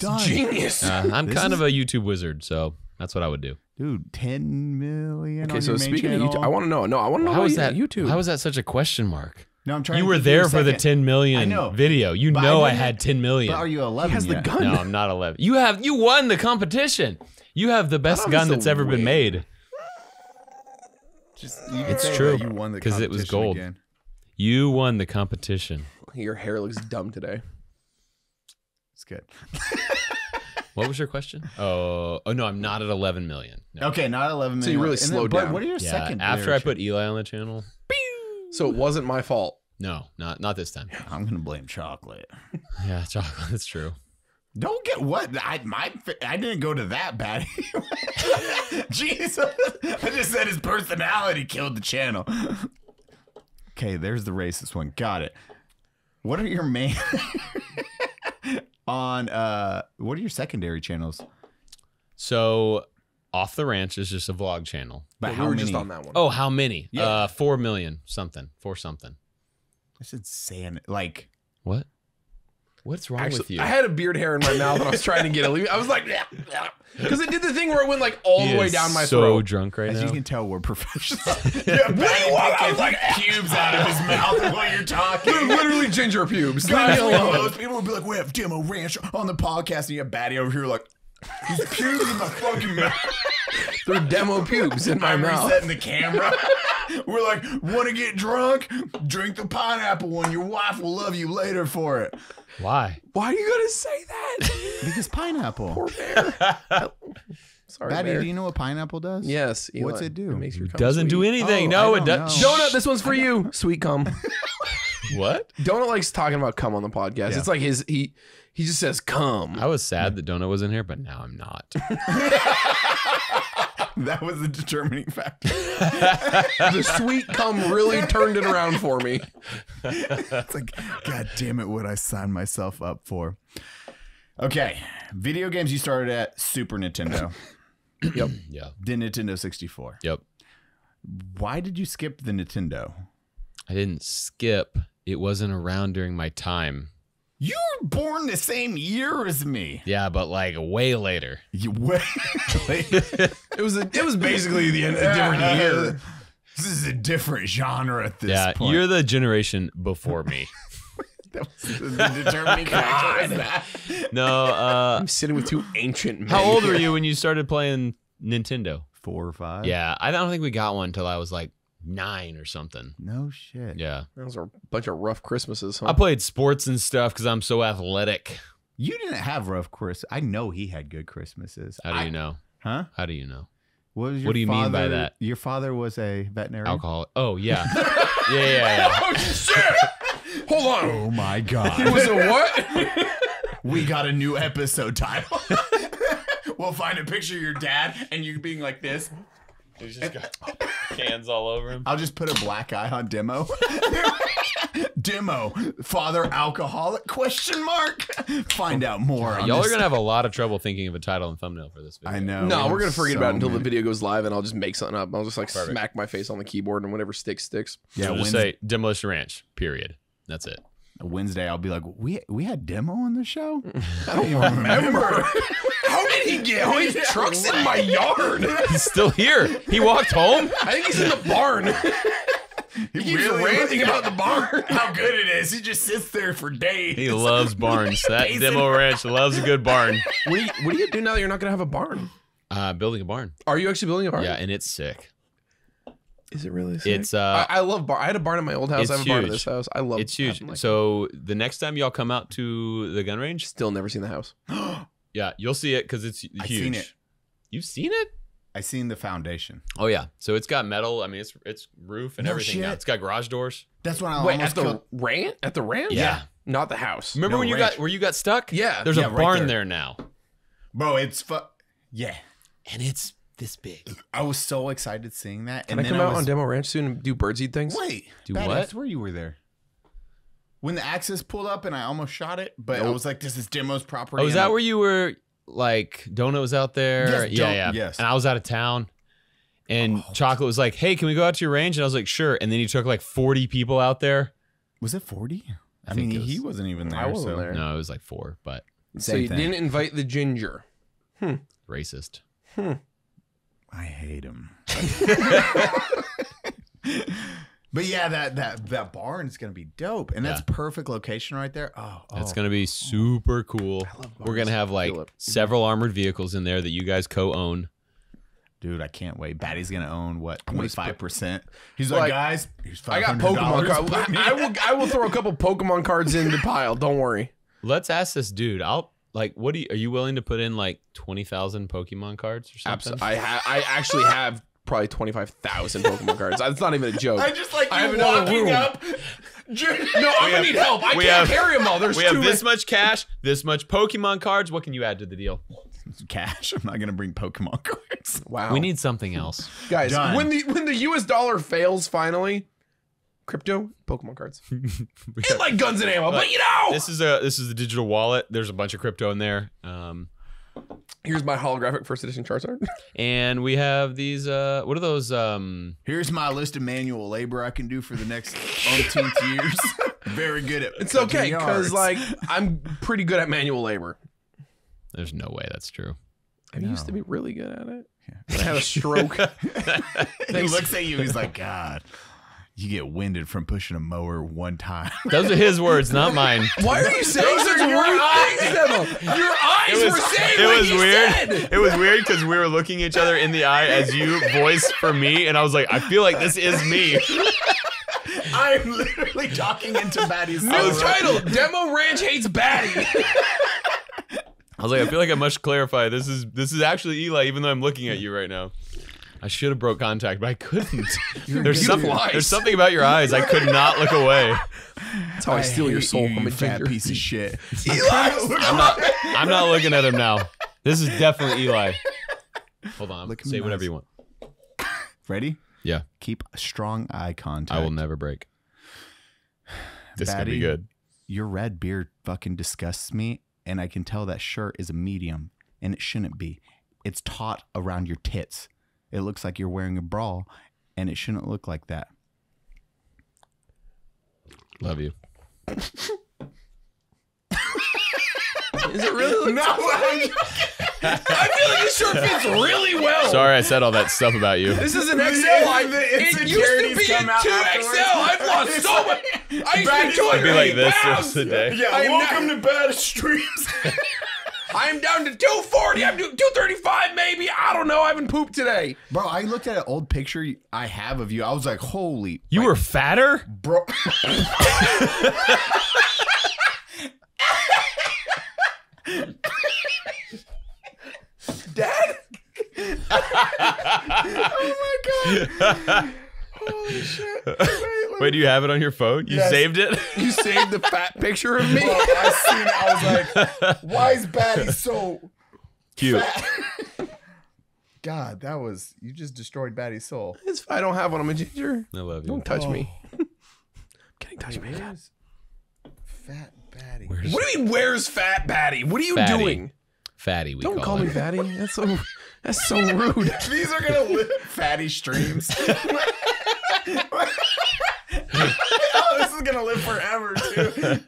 Done. Genius. Uh, I'm This kind is- of a YouTube wizard, so that's what I would do. Dude, 10 million. okay, on so your main speaking channel. of YouTube, I want to know. No, I want to know How is you- that YouTube. How is that such a question mark? No, I'm trying You to were there for the 10 million I know. video. You But I know I, didn't- had 10 million. But are you 11 he has the yet? gun. No, I'm not 11. You have you won the competition. You have the best gun that's a ever been made. Just, you It's true, You won the 'cause it was gold. Again. You won the competition. Your hair looks dumb today. It's good. [laughs] What was your question? [laughs] Oh, oh no, I'm not at 11 million. No. Okay, not 11 million. So you really And then- slowed but down. What are your Yeah, second? after I put Eli on the channel. So it wasn't my fault. No, not not this time. I'm gonna blame chocolate. [laughs] Yeah, chocolate. That's true. Don't get what I my I didn't go to that bad. [laughs] Jesus, I just said his personality killed the channel. Okay, there's the racist one. Got it. What are your main on? uh What are your secondary channels? So, off the ranch is just a vlog channel. But Yeah, how we were many? just on that one. Oh, how many? Yeah. Uh, four million something. Four something. That's insane. Like What? What's wrong Actually, with you? I had a beard hair in my mouth and I was trying to get it. I was like, [laughs] because it did the thing where it went like all He the way down my so throat. So drunk right as now. As you can tell, we're professionals. [laughs] yeah, [laughs] Benny I picking was like, pubes out of his mouth while you're talking. Literally ginger pubes. Leave Guys, me we alone. host, people would be like, we have Demo Ranch on the podcast, and you have Baddie over here like, these pubes in my fucking mouth. [laughs] They're demo pubes in my I'm mouth. resetting the camera. [laughs] We're like, want to get drunk? Drink the pineapple one. Your wife will love you later for it. Why? Why are you gonna say that? [laughs] Because pineapple. Poor bear. Sorry, Baddie, bear. do you know what pineapple does? Yes. Eli. What's it do? makes your cum Doesn't do anything. Oh, no, I it don't does. know. Donut, this one's for you. Sweet cum. What? Donut likes talking about cum on the podcast. Yeah. It's like his he he just says "Come." I was sad that Donut was in here, but now I'm not. [laughs] [laughs] That was the determining factor. [laughs] the sweet cum really turned it around for me. it's like, God damn it, what I signed myself up for. Okay, video games you started at Super Nintendo, [coughs] Yep. yeah. the Nintendo 64. Yep. Why did you skip the Nintendo? I didn't skip. It wasn't around during my time. You were born the same year as me. Yeah, but like way later. You wait. [laughs] It was a, it was basically the end, a different year. This is a different genre at this yeah, point. you're the generation before me. [laughs] that was the determining [laughs] factor. that. no, uh I'm sitting with two ancient men. how old were you when you started playing Nintendo? Four or five? Yeah, I don't think we got one until I was like 9 or something. No shit. Yeah. Those are a bunch of rough Christmases, huh? I played sports and stuff cuz I'm so athletic. You didn't have rough Chris. I know he had good Christmases. How do I- you know? Huh? How do you know? What was your What do you mean by that? Your father was a veterinarian. Alcohol. Oh, [laughs] yeah. yeah, yeah, yeah. [laughs] oh shit! Hold on. Oh my It god. was a what? [laughs] we got a new episode title. we'll find a picture of your dad and you being like this. He's just got [laughs] cans all over him. I'll just put a black eye on demo. [laughs] demo, father alcoholic question mark. Find out more. on Y'all this. are gonna have a lot of trouble thinking of a title and thumbnail for this video. I know. no, we we're gonna forget so about it until the many. video goes live, and I'll just make something up. I'll just like Perfect. smack my face on the keyboard, and whatever sticks sticks. Yeah, so just Wednesday, say Demolition Ranch. Period. That's it. Wednesday I'll be like, we we had demo on the show. [laughs] I don't remember. How did he get all these trucks in my yard? He's still here. He walked home. I think he's in the barn. [laughs] He He keeps ranting about the barn. [laughs] how good it is. He just sits there for days. He loves barns. That Pacing. demo ranch loves a good barn. What do, you, what do you do now that you're not gonna have a barn? Uh, building a barn. Are you actually building a barn? Yeah, and it's sick. Is it really? Sick? It's uh, I, I love barn. I had a barn in my old house. I have a barn in this house. I love. it's huge. like- So the next time y'all come out to the gun range, still never seen the house. [gasps] yeah, you'll see it because it's huge. I've seen it. You've seen it? I seen the foundation. Oh yeah. So it's got metal. I mean, it's it's roof and No everything now. shit. It's got garage doors. That's when I Wait, almost at the killed. ranch? At the ranch? Yeah. Not the house. Remember No, when you ranch. got where you got stuck? Yeah. There's Yeah, a right barn there. there now, Bro, it's fu- Yeah. and it's this big. I was so excited seeing that. Can and I then come out was, on Demo Ranch soon and do birdseed things? Wait, Do Badass, what? Where you were there? When the Axis pulled up and I almost shot it, but I was like, "This is Demo's property." Oh, is that I- where you were? Like Donut was out there. Yes, yeah, yeah. yes. And I was out of town. And Oh. Chocolate was like, "Hey, can we go out to your range?" And I was like, "Sure." And then he took like 40 people out there. was it forty? I, I mean, think it he was- wasn't even there. I wasn't so. there. No, it was like four, but So you thing. didn't invite the ginger. Hmm. racist. Hmm. I hate him. [laughs] [laughs] but yeah, that that that barn is gonna be dope, and that's Yeah. perfect location right there. Oh, oh. It's oh. gonna be super cool. We're gonna have like Feel several armored vehicles in there that you guys co-own. dude, I can't wait. Baddie's gonna own what twenty gonna split- five percent. He's Like, like, guys, here's I got hundred Pokemon dollars. cards. I will. I will throw a couple Pokemon cards in the pile. Don't worry. Let's ask this dude. I'll like. What do you? Are you willing to put in like twenty thousand Pokemon cards or something? Absolutely. I ha- I actually have probably twenty five thousand Pokemon cards. That's not even a joke. I just like I you have another walking room. up. [laughs] no, I'm gonna need help. I can't have- carry them all. There's we too have this many. much cash, this much Pokemon cards. What can you add to the deal? Cash. I'm not gonna bring Pokemon [laughs] cards. Wow. We need something else. guys Done. when the when the U.S. dollar fails finally. Crypto Pokemon cards. [laughs] We It's like guns and ammo, but you know. this is a this is the digital wallet. There's a bunch of crypto in there. Um, Here's my holographic first edition Charizard. [laughs] and we have these. Uh, what are those? Um, Here's my list of manual labor I can do for the next umpteenth [laughs] years. Very good at. It's okay because like I'm pretty good at manual labor. there's no way that's true. I used to be really good at it. But I had a stroke. he looks at you. He's like, God, you get winded from pushing a mower one time. [laughs] Those are his words, not mine. [laughs] Why are you saying such rude things, Emma? Your eyes It was, were saying it what was he weird. said. It was weird because we were looking each other in the eye as you voiced for me, and I was like, I feel like this is me. [laughs] I'm literally talking into Baddie's New soul. title: Demo Ranch hates Baddie. I was like, I feel like I must clarify. This is this is actually Eli, even though I'm looking at you right now. I should have broke contact, but I couldn't. [laughs] [laughs] there's some, there's something about your eyes. I could not look away. That's how I, steal your soul you, from a fat ginger. piece of shit. [laughs] Eli, I'm not. I'm not looking at him now. This is definitely Eli. Hold on. Look say whatever eyes. you want. Ready? Yeah, Keep strong eye contact. I will never break. This is gonna be good. Your red beard fucking disgusts me, and I can tell that shirt is a medium, and it shouldn't be. It's taut around your tits. It looks like you're wearing a bra, and it shouldn't look like that. Love you. Is it really? No, I feel like this shirt fits really well. Sorry, I said all that stuff about you. This is an [laughs] Yeah, XL. I, the it used to be a 2XL. I've lost so like- much. [laughs] I used to Baddie's be like- I'd be like this the pounds. rest of the day. Yeah, I am welcome not- to Bad Streams. [laughs] I'm down to 240. I'm doing 235 maybe. I don't know. I haven't pooped today. Bro, I looked at an old picture I have of you. I was like, holy, You were fatter. bro. [laughs] Dad? [laughs] oh my god. [laughs] Holy shit. [laughs] Wait, Wait, do you have it on your phone? You Yes. saved it? [laughs] You saved the fat picture of me? Bro, I seen it. I was like, [laughs] why is Baddie so Cute. fat? God, that was you just destroyed Baddie's soul. It's, I don't have one. I'm a ginger. I love you. Don't touch me. Oh. Can't touch me. Where's fat Baddie? Where's What do you mean, where's Fat Baddie? What are you Fatty. doing? fatty? We Don't call, call it. me Fatty. That's so that's so rude. [laughs] These are gonna live fatty streams. [laughs] oh, this is gonna live forever too.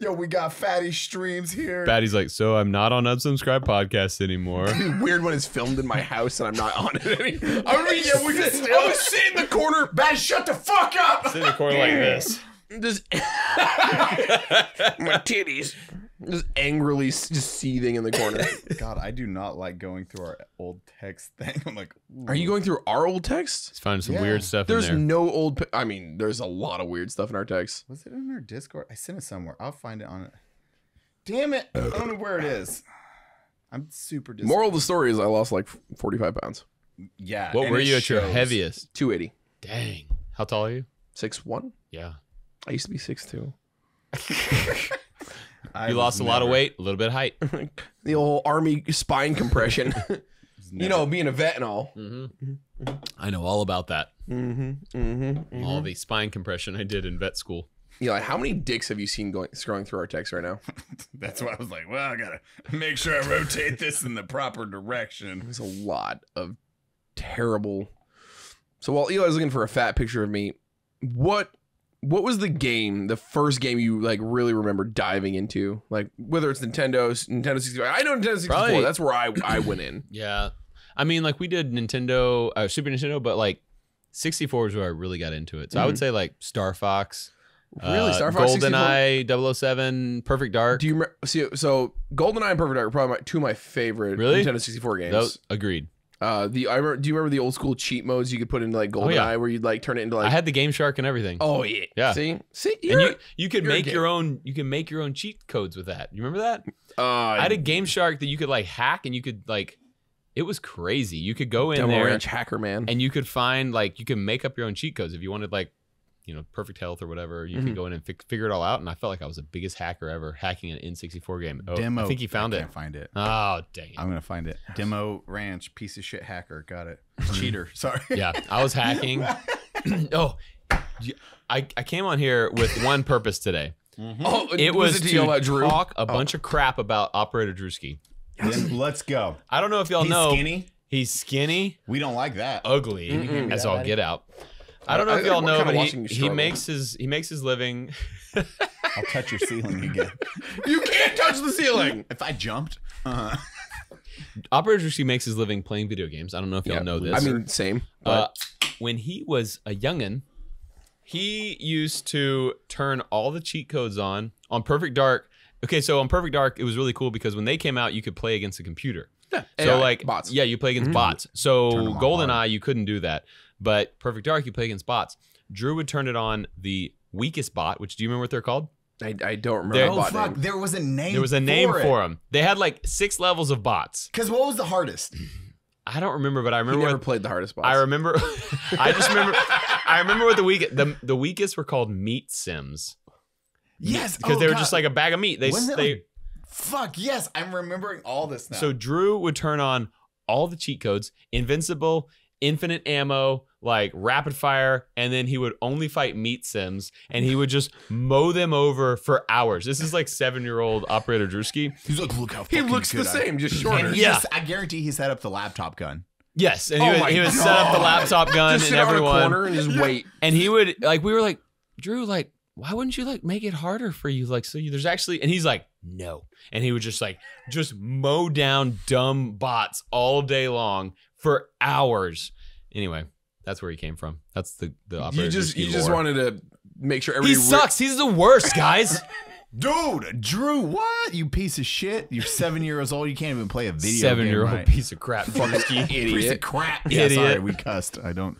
Yo, we got fatty streams here. Fatty's like, so I'm not on unsubscribe podcast anymore. Weird when it's filmed in my house and I'm not on it anymore. [laughs] I'm gonna Yeah, we can sit, still- I'm gonna sit in the corner, Baddie, shut the fuck up. Sit in the corner like this. just my titties, just angrily just seething in the corner. [laughs] God, I do not like going through our old text [laughs] thing. I'm like, ooh. Are you going through our old text? Let's find some Yeah. weird stuff There's in there. no old. I mean, there's a lot of weird stuff in our text. Was it in our Discord? I sent it somewhere. I'll find it on it. Damn it! I don't know where it is. I'm super dis- Moral of the story is I lost like 45 pounds. Yeah. what were you at your heaviest? 280. Dang. How tall are you? Six one. Yeah. I used to be six two. [laughs] I You was lost a lot of never- weight, a little bit of height. [laughs] the old army spine compression. [laughs] You know, being a vet and all. hmm I know all about that. Mm-hmm. Mm-hmm. All the spine compression I did in vet school. Eli, how many dicks have you seen going scrolling through our text right now? [laughs] That's why I was like, well, I gotta make sure I rotate this in the proper direction. There's a lot of terrible. So while Eli's looking for a fat picture of me, what what was the game, the first game you like really remember diving into? Like whether it's Nintendo, Nintendo 64. I know Nintendo 64. Probably- That's where I I went in. [coughs] Yeah. I mean, like we did Nintendo, uh, Super Nintendo, but like 64 is where I really got into it. So I would say like Star Fox, Really, uh, Star Fox 64? GoldenEye 007, Perfect Dark. Do you? See, so GoldenEye and Perfect Dark are probably my, two of my favorite Really? Nintendo 64 games. Those, agreed. Uh, the I remember, do you remember the old school cheat modes you could put into like GoldenEye Oh, yeah. where you'd like turn it into like I had the Game Shark and everything. oh yeah Yeah. see see and you you could make your own you can make your own cheat codes with that. You remember that? uh, I had a Game Shark that you could like hack and you could like it was crazy. You could go in Demo there hacker man. and you could find like you can make up your own cheat codes if you wanted like you know perfect health or whatever. You Mhm. could go in and fi- figure it all out. And I felt like I was the biggest hacker ever hacking an N64 game. Oh, Demo. I think he found I it. Can't find it. Oh dang it. I'm gonna find it. Demo Ranch, piece of shit hacker. Got it. [laughs] Cheater. Sorry. yeah, I was hacking. [laughs] [clears throat] oh, I, I came on here with one purpose today. oh, It was, it to to about Drew. talk a bunch of crap about Operator Drewski. Then let's go. I don't know if y'all He's know skinny. he's skinny, We don't like that. ugly, Mm-mm. as all get out. I don't know I- if y'all know, kinda but he, he makes his he makes his living. [laughs] I'll touch your ceiling [laughs] again. You can't touch the ceiling. if I jumped, uh, Operator Drewski makes his living playing video games. I don't know if y'all know this. I mean, same. Uh, when he was a youngin, he used to turn all the cheat codes on on Perfect Dark. Okay, so on Perfect Dark, it was really cool because when they came out, you could play against a computer. So AI, like bots. yeah, you play against Mhm. bots. So Turn 'em on GoldenEye, you couldn't do that, but Perfect Dark, you play against bots. Drew would turn it on the weakest bot, which do you remember what they're called? I, I don't remember. There- the oh fuck, name. there was a name. There was a name for, for them. They had like six levels of bots. Because what was the hardest? I don't remember, but I He remember never what played the hardest bots. I remember. [laughs] I just remember. I remember what the weak the the weakest were called meat sims Yes, because oh, they were God. just like a bag of meat. They Wasn't it they like- Fuck yes, I'm remembering all this now. so Drew would turn on all the cheat codes, invincible, infinite ammo, like rapid fire, and then he would only fight meat sims, and he would just mow them over for hours. This is like seven year old operator Drewski. he's like, look how he fucking looks the I same, just shorter. And he Yeah. just- I guarantee he set up the laptop gun. Yes, and Oh he would, he would set up the laptop gun just and sit out in a everyone. corner and just wait. and he would like we were like drew like why wouldn't you like make it harder for you like so you, there's actually and he's like no and he would just like just mow down dumb bots all day long for hours anyway that's where he came from that's the the You operator just you just wanted to make sure every he everybody. sucks he's the worst guys [laughs] Dude, Drew, what? You piece of shit. You're seven years old. You can't even play a video seven year old right. piece of crap Drewski. [laughs] Piece of crap. Yeah, Idiot. sorry, we cussed. I don't.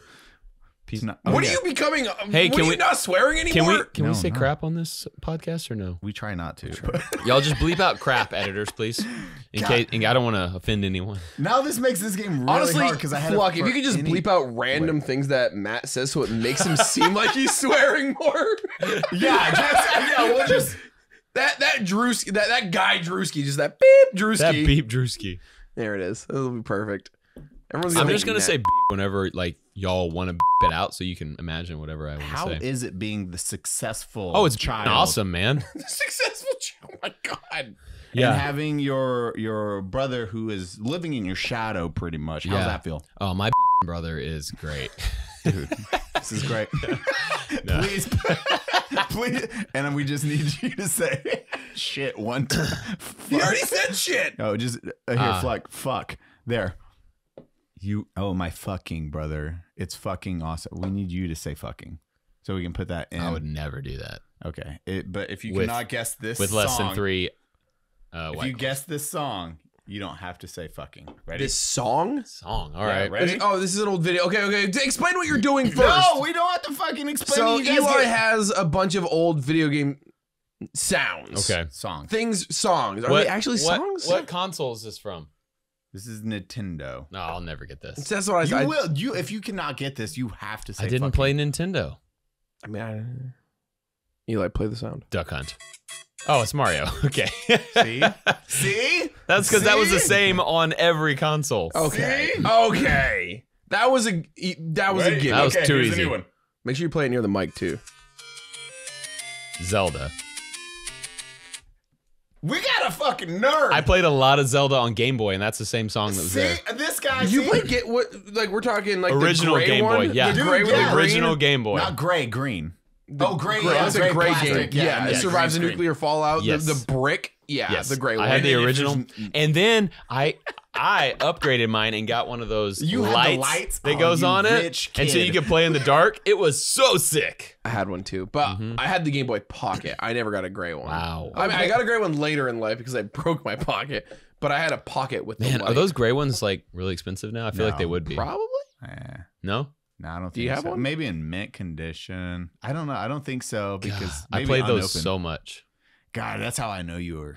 Piece- not- oh, What yeah. are you becoming? Um, hey, what can are we- not swearing anymore? can we can we say no. crap on this podcast or no We try not to. [laughs] y'all just bleep out crap editors please in God. case i don't want to offend anyone now this makes this game really Honestly, hard because I had Fluck, it if you could just any- bleep out random things that Matt says so it makes him seem like he's [laughs] swearing more. [laughs] Yeah, just yeah, we'll just That that Drewski, that, that guy Drewski, just that beep Drewski. that beep Drewski There it is. That'll be perfect. Everyone's I'm just gonna Matt- say beep whenever like y'all want to beep it out, so you can imagine whatever I want How to say. is it being the successful? oh, it's child awesome, man. [laughs] the successful. child. Oh my god. And Yeah. having your your brother who is living in your shadow, pretty much. How's Yeah. that feel? Oh, my brother is great. [laughs] Dude, this is great. [laughs] No. please, please, and we just need you to say shit one time. Already said shit. Oh, just uh, here, fuck, fuck. There. You Oh, my fucking brother. It's fucking awesome. We need you to say fucking, so we can put that in. I would never do that Okay, it, but if you With- cannot guess this with less than three. Uh, if white you guess this song, you don't have to say fucking. Ready? This song? song. All Yeah, right. ready? Oh, this is an old video. Okay, okay. Explain what you're doing [laughs] first. No, we don't have to fucking explain. so. You Eli get- has a bunch of old video game sounds. Okay. songs. Things, songs. Are what they actually what- songs? What console is this from? This is Nintendo. No, I'll never get this. That's what I You said. will. You if you cannot get this, you have to say. I didn't fucking. play Nintendo. I mean, I, Eli, play the sound. Duck Hunt. Oh, it's Mario. [laughs] Okay. See? See? That's because that was the See? same on every console. Okay. See? Okay. That was a that was a Ready? gimme. That was too here's a easy. new one. Make sure you play it near the mic too. Zelda. We got a fucking nerd. I played a lot of Zelda on Game Boy, and that's the same song that was see there. this guy. You see? play get what like we're talking like Original the gray Game one? Boy, yeah. The Dude, gray with yeah. the green? Original Game Boy. not gray, green. The oh, gray. gray- yeah, it's a gray gray game. Yeah, Yeah, yeah, it survives a green nuclear fallout. Yes. The, the brick. Yeah, yes, the gray one. I had the And then if original, and then I I upgraded mine and got one of those You had lights, the lights? that Oh, goes on it, rich and so you could play in the dark. It was so sick. I had one too, but Mhm. I had the Game Boy Pocket. I never got a gray one. Wow. I mean, I got a gray one later in life because I broke my pocket, but I had a pocket with the Man, light. are those gray ones like really expensive now? I feel like they would be. probably? Eh, No, no, I don't think Do you have so. one? Maybe in mint condition. I don't know. I don't think so because God, I maybe played those so much. God, that's how I know you were.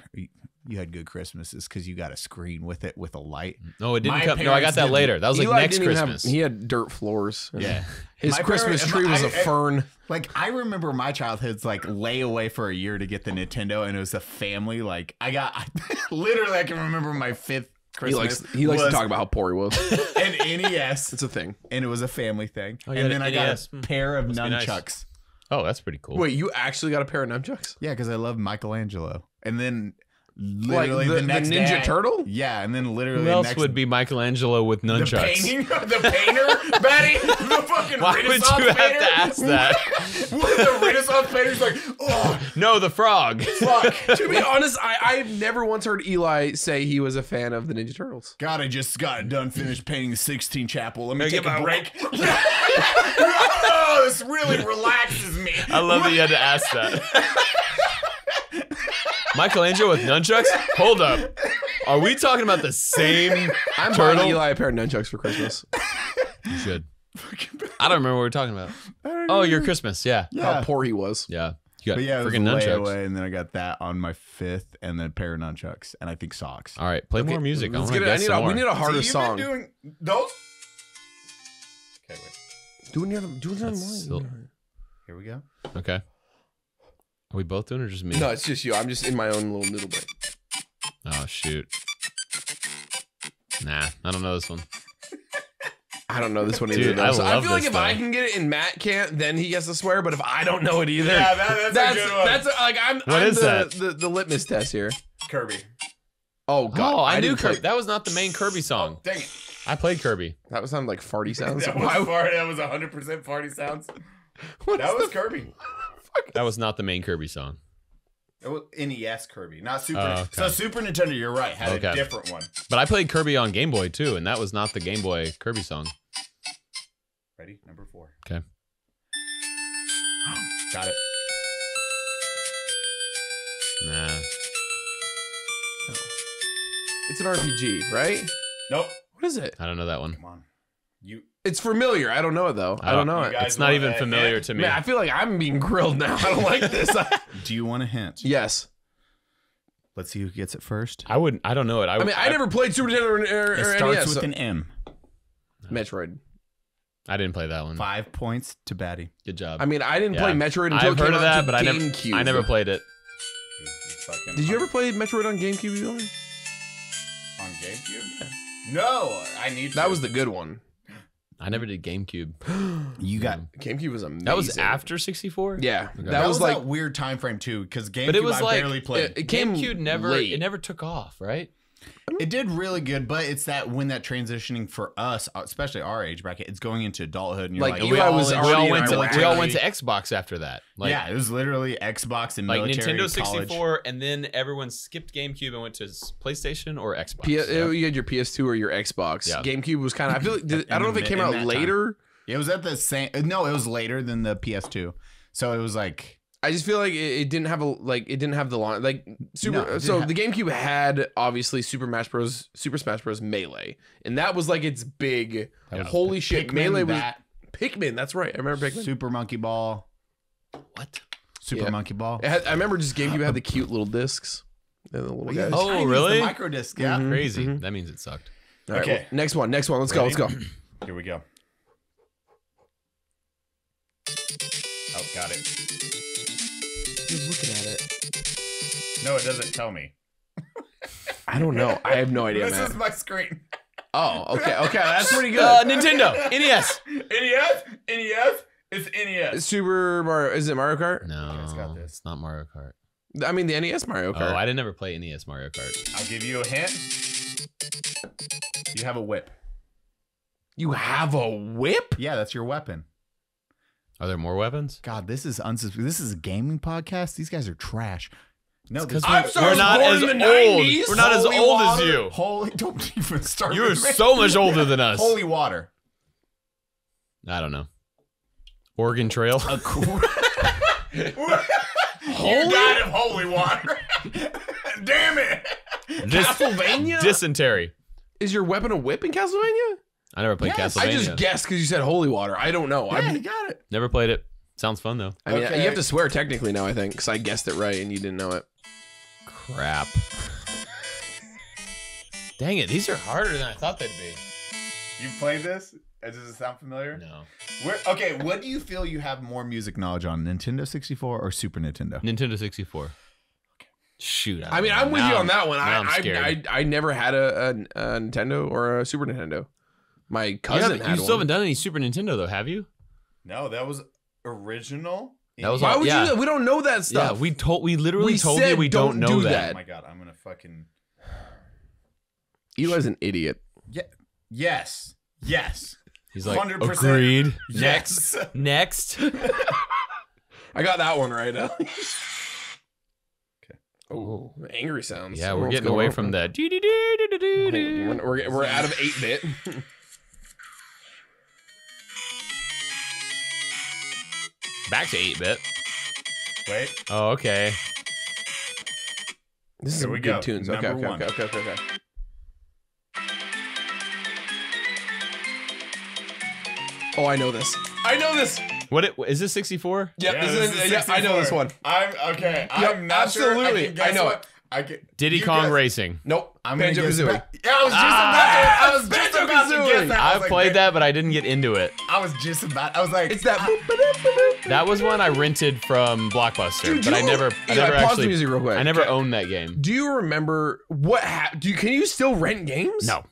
You, you had good Christmases because you got a screen with it with a light. No, it didn't My come. No, I got that didn't. later. That was like Eli next didn't even have- Christmas. he had dirt floors. [laughs] Yeah. His My Christmas parents- tree was a I- I- fern. Like I remember my childhood's like lay away for a year to get the Nintendo, and it was a family. Like I got [laughs] literally, I can remember my fifth He Christmas. likes he likes to was talk about how poor he was. [laughs] an NES, it's a thing. and it was a family thing. Oh, you and had then I an got NES? a Hmm. pair of Must be nice. nunchucks. oh, that's pretty cool. Wait, you actually got a pair of nunchucks? Yeah, because I love Michelangelo. And then Like literally the, the, the next Ninja day- Turtle? Yeah, and then literally Who the else next would be Michelangelo with the nunchucks? painting, [laughs] the painter, Betty, the fucking Why would Renaissance you have painter? to ask that? [laughs] the Renaissance painter's like, oh No, the frog. fuck. [laughs] to be honest, I, I've never once heard Eli say he was a fan of the Ninja Turtles. God, I just got done finished painting the Sistine chapel. Let me Now take a break. oh, this really relaxes me. I love that you had to ask that. Michelangelo with nunchucks? Hold up. Are we talking about the same I'm buying turtle? Eli a pair of nunchucks for Christmas. You should. I don't remember what we are talking about. I don't Oh, know. your Christmas. Yeah. yeah. How poor he was. Yeah. You got But yeah, it was freaking nunchucks. layaway, and then I got that on my fifth, and then a pair of nunchucks, and I think socks. All right. Play more music. I Let's want get it. I guess need, some a, we need a harder See, you've song. been doing those. Okay, wait. Do another. Do another That's line. still- Here we go. Okay. Are we both doing it or just me? No, it's just you. I'm just in my own little noodle break. Oh, shoot. Nah, I don't know this one. I don't know this one either. Dude, though. I So I love feel like this, if I can get it and Matt can't, then he gets to swear. But if I don't know it either, Yeah, that- that's a good one. that's like I'm. What I'm is the, that? The, the litmus test here. Kirby. Oh god! oh, I, knew didn't play- Kirby. That was not the main Kirby oh, song. Dang it. I played Kirby. That was sounded like farty sounds. [laughs] That Why- was, far, that was 100% party sounds. what's That was the- Kirby. That was not the main Kirby song. It was NES Kirby, not Super. Oh, okay. So Super Nintendo, you're right, had Okay. a different one. But I played Kirby on Game Boy too, and that was not the Game Boy Kirby song. Ready? Number four. Okay. [gasps] Got it. Nah. It's an RPG, right? Nope. What is it? I don't know that one. Come on. You. It's familiar. I don't know it though. I don't uh, know it. It's not even familiar hint? to me. Man, I feel like I'm being grilled now. [laughs] I don't like this. Do you want a hint? yes. Let's see who gets it first. I wouldn't. I don't know it. I, I mean, I, never played Super Nintendo or, or, It or starts NES. with so- an M. Metroid. I didn't play that one. Five points to Baddie. Good job. I mean, I didn't play Metroid until I've it came heard of out that, to but I never. GameCube. I never played it. Did you ever play Metroid on GameCube? Eli? on GameCube? No, I need. That was the good one. I never did GameCube. [gasps] you got. Mm. GameCube was amazing. That was after 64. Yeah, Okay. that, That, was, was, like that weird time frame too, because GameCube But it was I like- barely played. it, it came GameCube never. late. It never took off, right? It did really good, but it's that when that transitioning for us, uh, especially our age bracket, it's going into adulthood, and you're Like, like, oh, we all, was we all went to our we all went to Xbox after that. Like, yeah, it was literally Xbox and like military, Nintendo 64, college. and then everyone skipped GameCube and went to PlayStation or Xbox. P- Yeah. You had your PS2 or your Xbox. Yeah. GameCube was kind of. I feel like [laughs] did, I don't know if it came out that time. later. It was at the same. No, it was later than the PS2, so it was like I just feel like it, it didn't have a like it didn't have the long like super. No, so have- the GameCube had obviously Super Smash Bros. Super Smash Bros. Melee, and that was like its big. That was holy shit! Pikmin, Melee was that, Pikmin. That's right. I remember Pikmin. Super Monkey Ball, What? Super Yeah. Monkey Ball. Had, I remember just GameCube had the cute little discs. And the little yeah, guys. Oh, Chinese, really? The micro disc. Yeah. Mhm. Crazy. Mhm. That means it sucked. All right, Okay. well, next one. Next one. Let's go. Let's go. Here we go. Oh, got it. You're looking at it. No, it doesn't tell me. [laughs] I don't know. I have no idea, this man. is my screen. Oh, okay, okay, that's pretty good. Uh, Nintendo NES. NES, NES, it's NES. Super Mario is it Mario Kart? No, it's got this. it's not Mario Kart. I mean the NES Mario Kart. Oh, I didn't ever play NES Mario Kart. I'll give you a hint. You have a whip. you have a whip? Yeah, that's your weapon. Are there more weapons? God, this is unsus- This is a gaming podcast. These guys are trash. No, Because I'm we're, sorry, we're not as old. 90s. We're not as Holy old as you. Holy, don't even start. You're so much older than us. Holy water. I don't know. Oregon Trail. A [laughs] cool. [laughs] you died of holy water. [laughs] Damn it. Dis- Castlevania? dysentery. Is your weapon a whip in Castlevania? I never played Yes. Castlevania. I just guessed because you said holy water. I don't know. Yeah, I, you got it. never played it. Sounds fun though. I mean, Okay. you have to swear technically now. I think because I guessed it right and you didn't know it. Crap. [laughs] Dang it, these are harder than I thought they'd be. You played this? Uh, does it sound familiar? No. Where, okay, what do you feel you have more music knowledge on, Nintendo 64 or Super Nintendo? Nintendo 64. Shoot. I mean, don't I'm with Now you on that one. I, I'm I, scared. I I never had a, a, a Nintendo or a Super Nintendo. My You, cousin haven't- had you still one. haven't done any Super Nintendo though, have you? No, that was original. That was Why all- would yeah. you? We don't know that stuff. Yeah, we told we literally We told said you we don't, don't know do that. that. Oh my god, I'm gonna fucking. Eli's an idiot. Yeah. Yes. Yes. He's like 100% agreed. Yes. [laughs] Next. I got that one right. Now. [laughs] okay. Oh, angry sounds. Yeah, we're what's getting away on. from that. We're, we're, we're out of 8 bit. [laughs] Back to 8 bit. Wait. Oh, okay. This is Here some we good go. tunes. Okay, Number okay, one. okay, okay, okay, okay. Oh, I know this. I know this. What it, is this 64? Yep, Yeah, this this is, is yeah, I know this one. I'm okay. Yep, I'm not sure. absolutely. I, I know what- it. I can. Diddy Kong guess- Racing. Nope. I'm gonna Banjo Kazooie. ba- Yeah, I was just Ah, about to. I was just Banjo-Kazooie. about to guess that. I I like, played that, but I didn't get into it. I was just about. I was like, It's that. That was one I rented from Blockbuster, Dude, but do I you- never, I Eli, never pause the music real quick. I never Okay. owned that game. Do you remember what happened? Do you, can you still rent games? No,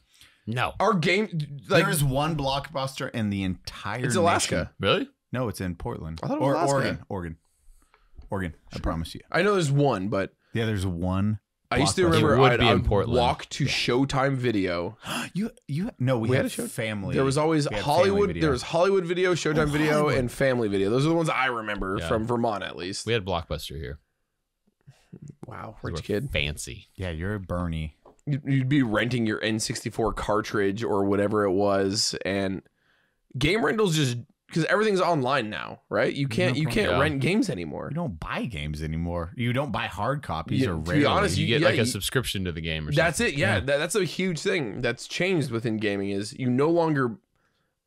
no. Our game, like, there's one blockbuster in the entire. it's Alaska. nation. Really? No, it's in Portland. I thought it was or Alaska. Oregon. Oregon. Oregon. I promise you. I know there's one, but Yeah, there's one. I used to remember It would I'd, be in I'd Portland. walk to Showtime Video. [gasps] You you no, we, We had had, a show- family. There was always We had family Hollywood. video. There was Hollywood Video, oh, Showtime Oh, Video, Hollywood. and Family Video. Those are the ones I remember Yeah. from Vermont, at least. We had Blockbuster here. Wow, We're rich kid. Fancy. Yeah, you're a Bernie. You'd you'd be renting your N64 cartridge or whatever it was, and game rentals just because everything's online now, right? You can't you can't Yeah. rent games anymore. You don't buy games anymore. You don't buy hard copies Yeah, or to be honest, You You- get yeah, like you- a subscription to the game or That's something. it. Yeah. That, that's a huge thing that's changed within gaming is you no longer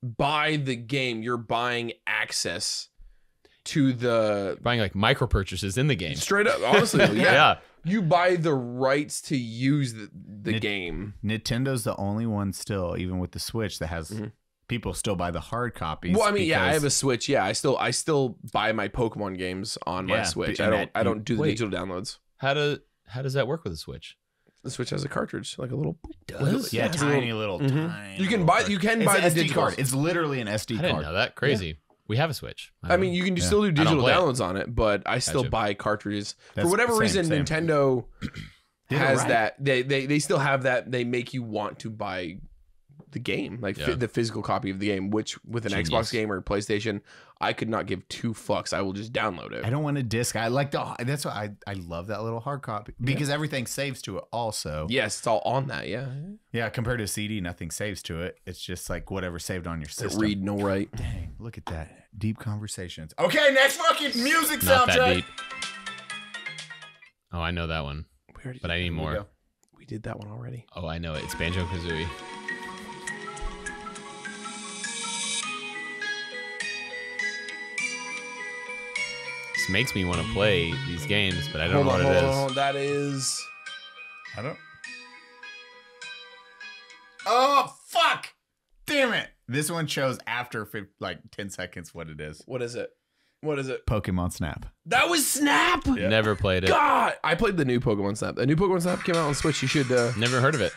buy the game, you're buying access to the Buying like micro purchases in the game. straight up. Honestly, [laughs] yeah. yeah. you buy the rights to use the, the game. Nintendo's the only one still, even with the Switch, that has Mhm. People still buy the hard copies. Well, I mean, yeah, I have a Switch. Yeah, I still I still buy my Pokemon games on my Switch. I don't that- I don't do the wait. digital downloads. How do how does that work with a Switch? The Switch has a cartridge, like a little. Does? yeah, Yeah, it's a tiny little, Mhm. tiny. You can buy you can It's buy an the SD digital card. It's literally an SD I didn't card. know that. Crazy. We have a Switch. I don't mean, you can Yeah. still do digital play it. downloads on it, but I still Gotcha. buy cartridges That's for whatever same, reason. same. Nintendo has right. that. They, they they still have that. They make you want to buy the game, like fi- Yeah. the physical copy of the game. Which with an Genius. Xbox game or PlayStation, I could not give two fucks. I will just download it. I don't want a disc. I like the. That's why I I love that little hard copy because everything saves to it. Also, Yes, it's all on that. Yeah, yeah. Compared to a CD, nothing saves to it. It's just like whatever saved on your system. read no write. Dang, look at that deep conversations. Okay, next fucking music Not soundtrack. that deep. Oh, I know that one, We already but I need more. We did that one already. Oh, I know it. It's Banjo Kazooie. This makes me want to play these games, but I don't hold know on, what hold it on, is. hold on. That is. I don't. Oh fuck! Damn it! This one shows after like ten seconds what it is. What is it? What is it? Pokemon Snap. That was Snap. Never played it. God, I played the new Pokemon Snap. The new Pokemon Snap came out on Switch. You should. uh Never heard of it.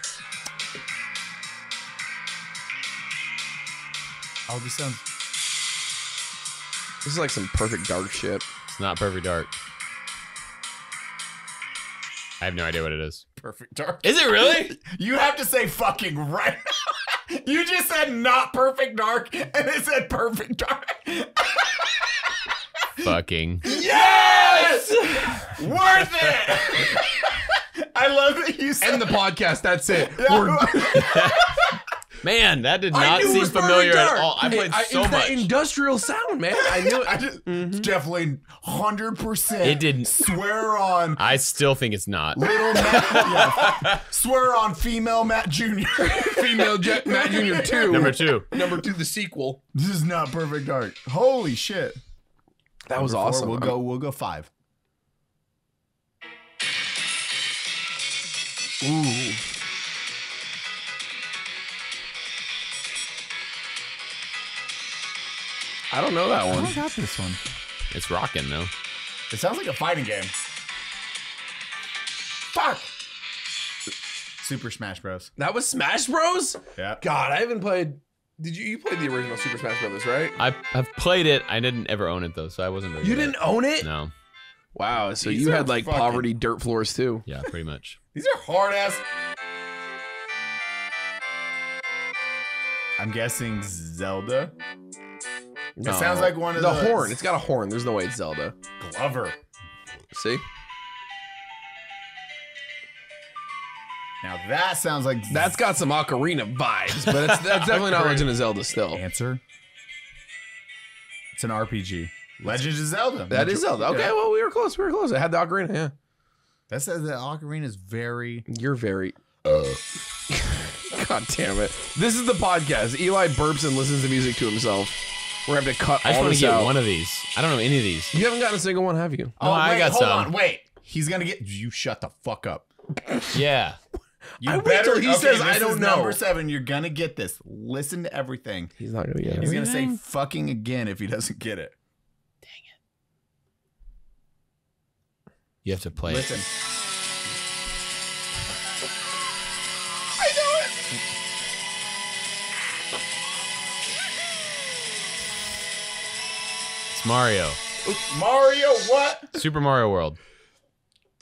Oh, this sounds. This is like some perfect dark shit. It's not Perfect Dark. I have no idea what it is. Perfect dark. Is it really? [laughs] You have to say fucking right. [laughs] you just said not perfect dark, and it said perfect dark. [laughs] Fucking. Yes! Worth it! I love that you said End the podcast. That's it. Yeah. Man, that did not seem familiar Perfect at all. I played I- so it's that industrial sound, man. I knew it. [laughs] I just, [laughs] mm-hmm. it's definitely 100%. It didn't- Swear on I still think it's not. little Matt. [laughs] yeah. Swear on female Matt Jr. Female Jet Matt Jr. two. Number two. Number two, the sequel. this is not perfect dark. Holy shit. That was Number four, awesome. We'll go, we'll go five. Ooh. I don't know that one. don't got this one. It's rocking though. It sounds like a fighting game. Fuck. Super Smash Bros. That was Smash Bros. Yeah. God, I haven't played. Did you? You played the original Super Smash Brothers, right? I I've played it. I didn't ever own it though, so I wasn't very You good at didn't own it. it. No. Wow. So These you are had like fucking- poverty dirt floors too. Yeah, pretty much. [laughs] These are hard ass. I'm guessing Zelda. No. Oh. sounds like one of the those- horn. It's got a horn. There's no way it's Zelda. Glover. See? Now that sounds like That's got some ocarina vibes, but it's, that's definitely not. [laughs] Legend of Zelda still. answer. It's an RPG. Legend of Zelda. That is Zelda. Okay, Yeah. well, we were close. We were close. I had the ocarina, yeah. That says that Ocarina is very. You're very. Uh. [laughs] God damn it. This is the podcast. Eli burps and listens to music to himself. We're going to have to cut I just all want this to get out. one of these. I don't know any of these. You haven't gotten a single one, have you? No, oh, I wait, got hold some. on. Wait. He's gonna get. You shut the fuck up. Yeah. [laughs] You I wait till he says, "I this don't know." Number seven. You're gonna get this. Listen to everything. He's not going to get it. He's it. gonna say Everything? fucking again if he doesn't get it. Dang it. You have to play it. Listen. It's Mario. Mario, what? Super Mario World.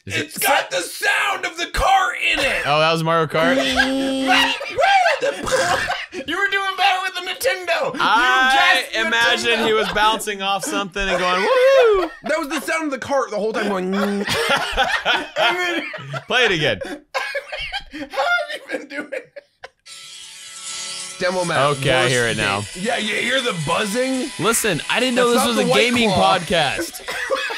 Is it? It's got the sound of the car in it. Oh, that was Mario Kart. [laughs] you were doing better with the Nintendo. I you imagine Nintendo. he was bouncing off something and going, [laughs] "Woo!" That was the sound of the cart the whole time going. "Mm." [laughs] Play it again. How have you been doing? Demo map. Okay, I worst hear it now. game. Yeah, you hear the buzzing? Listen, I didn't know That's this not was a White gaming Claw. podcast.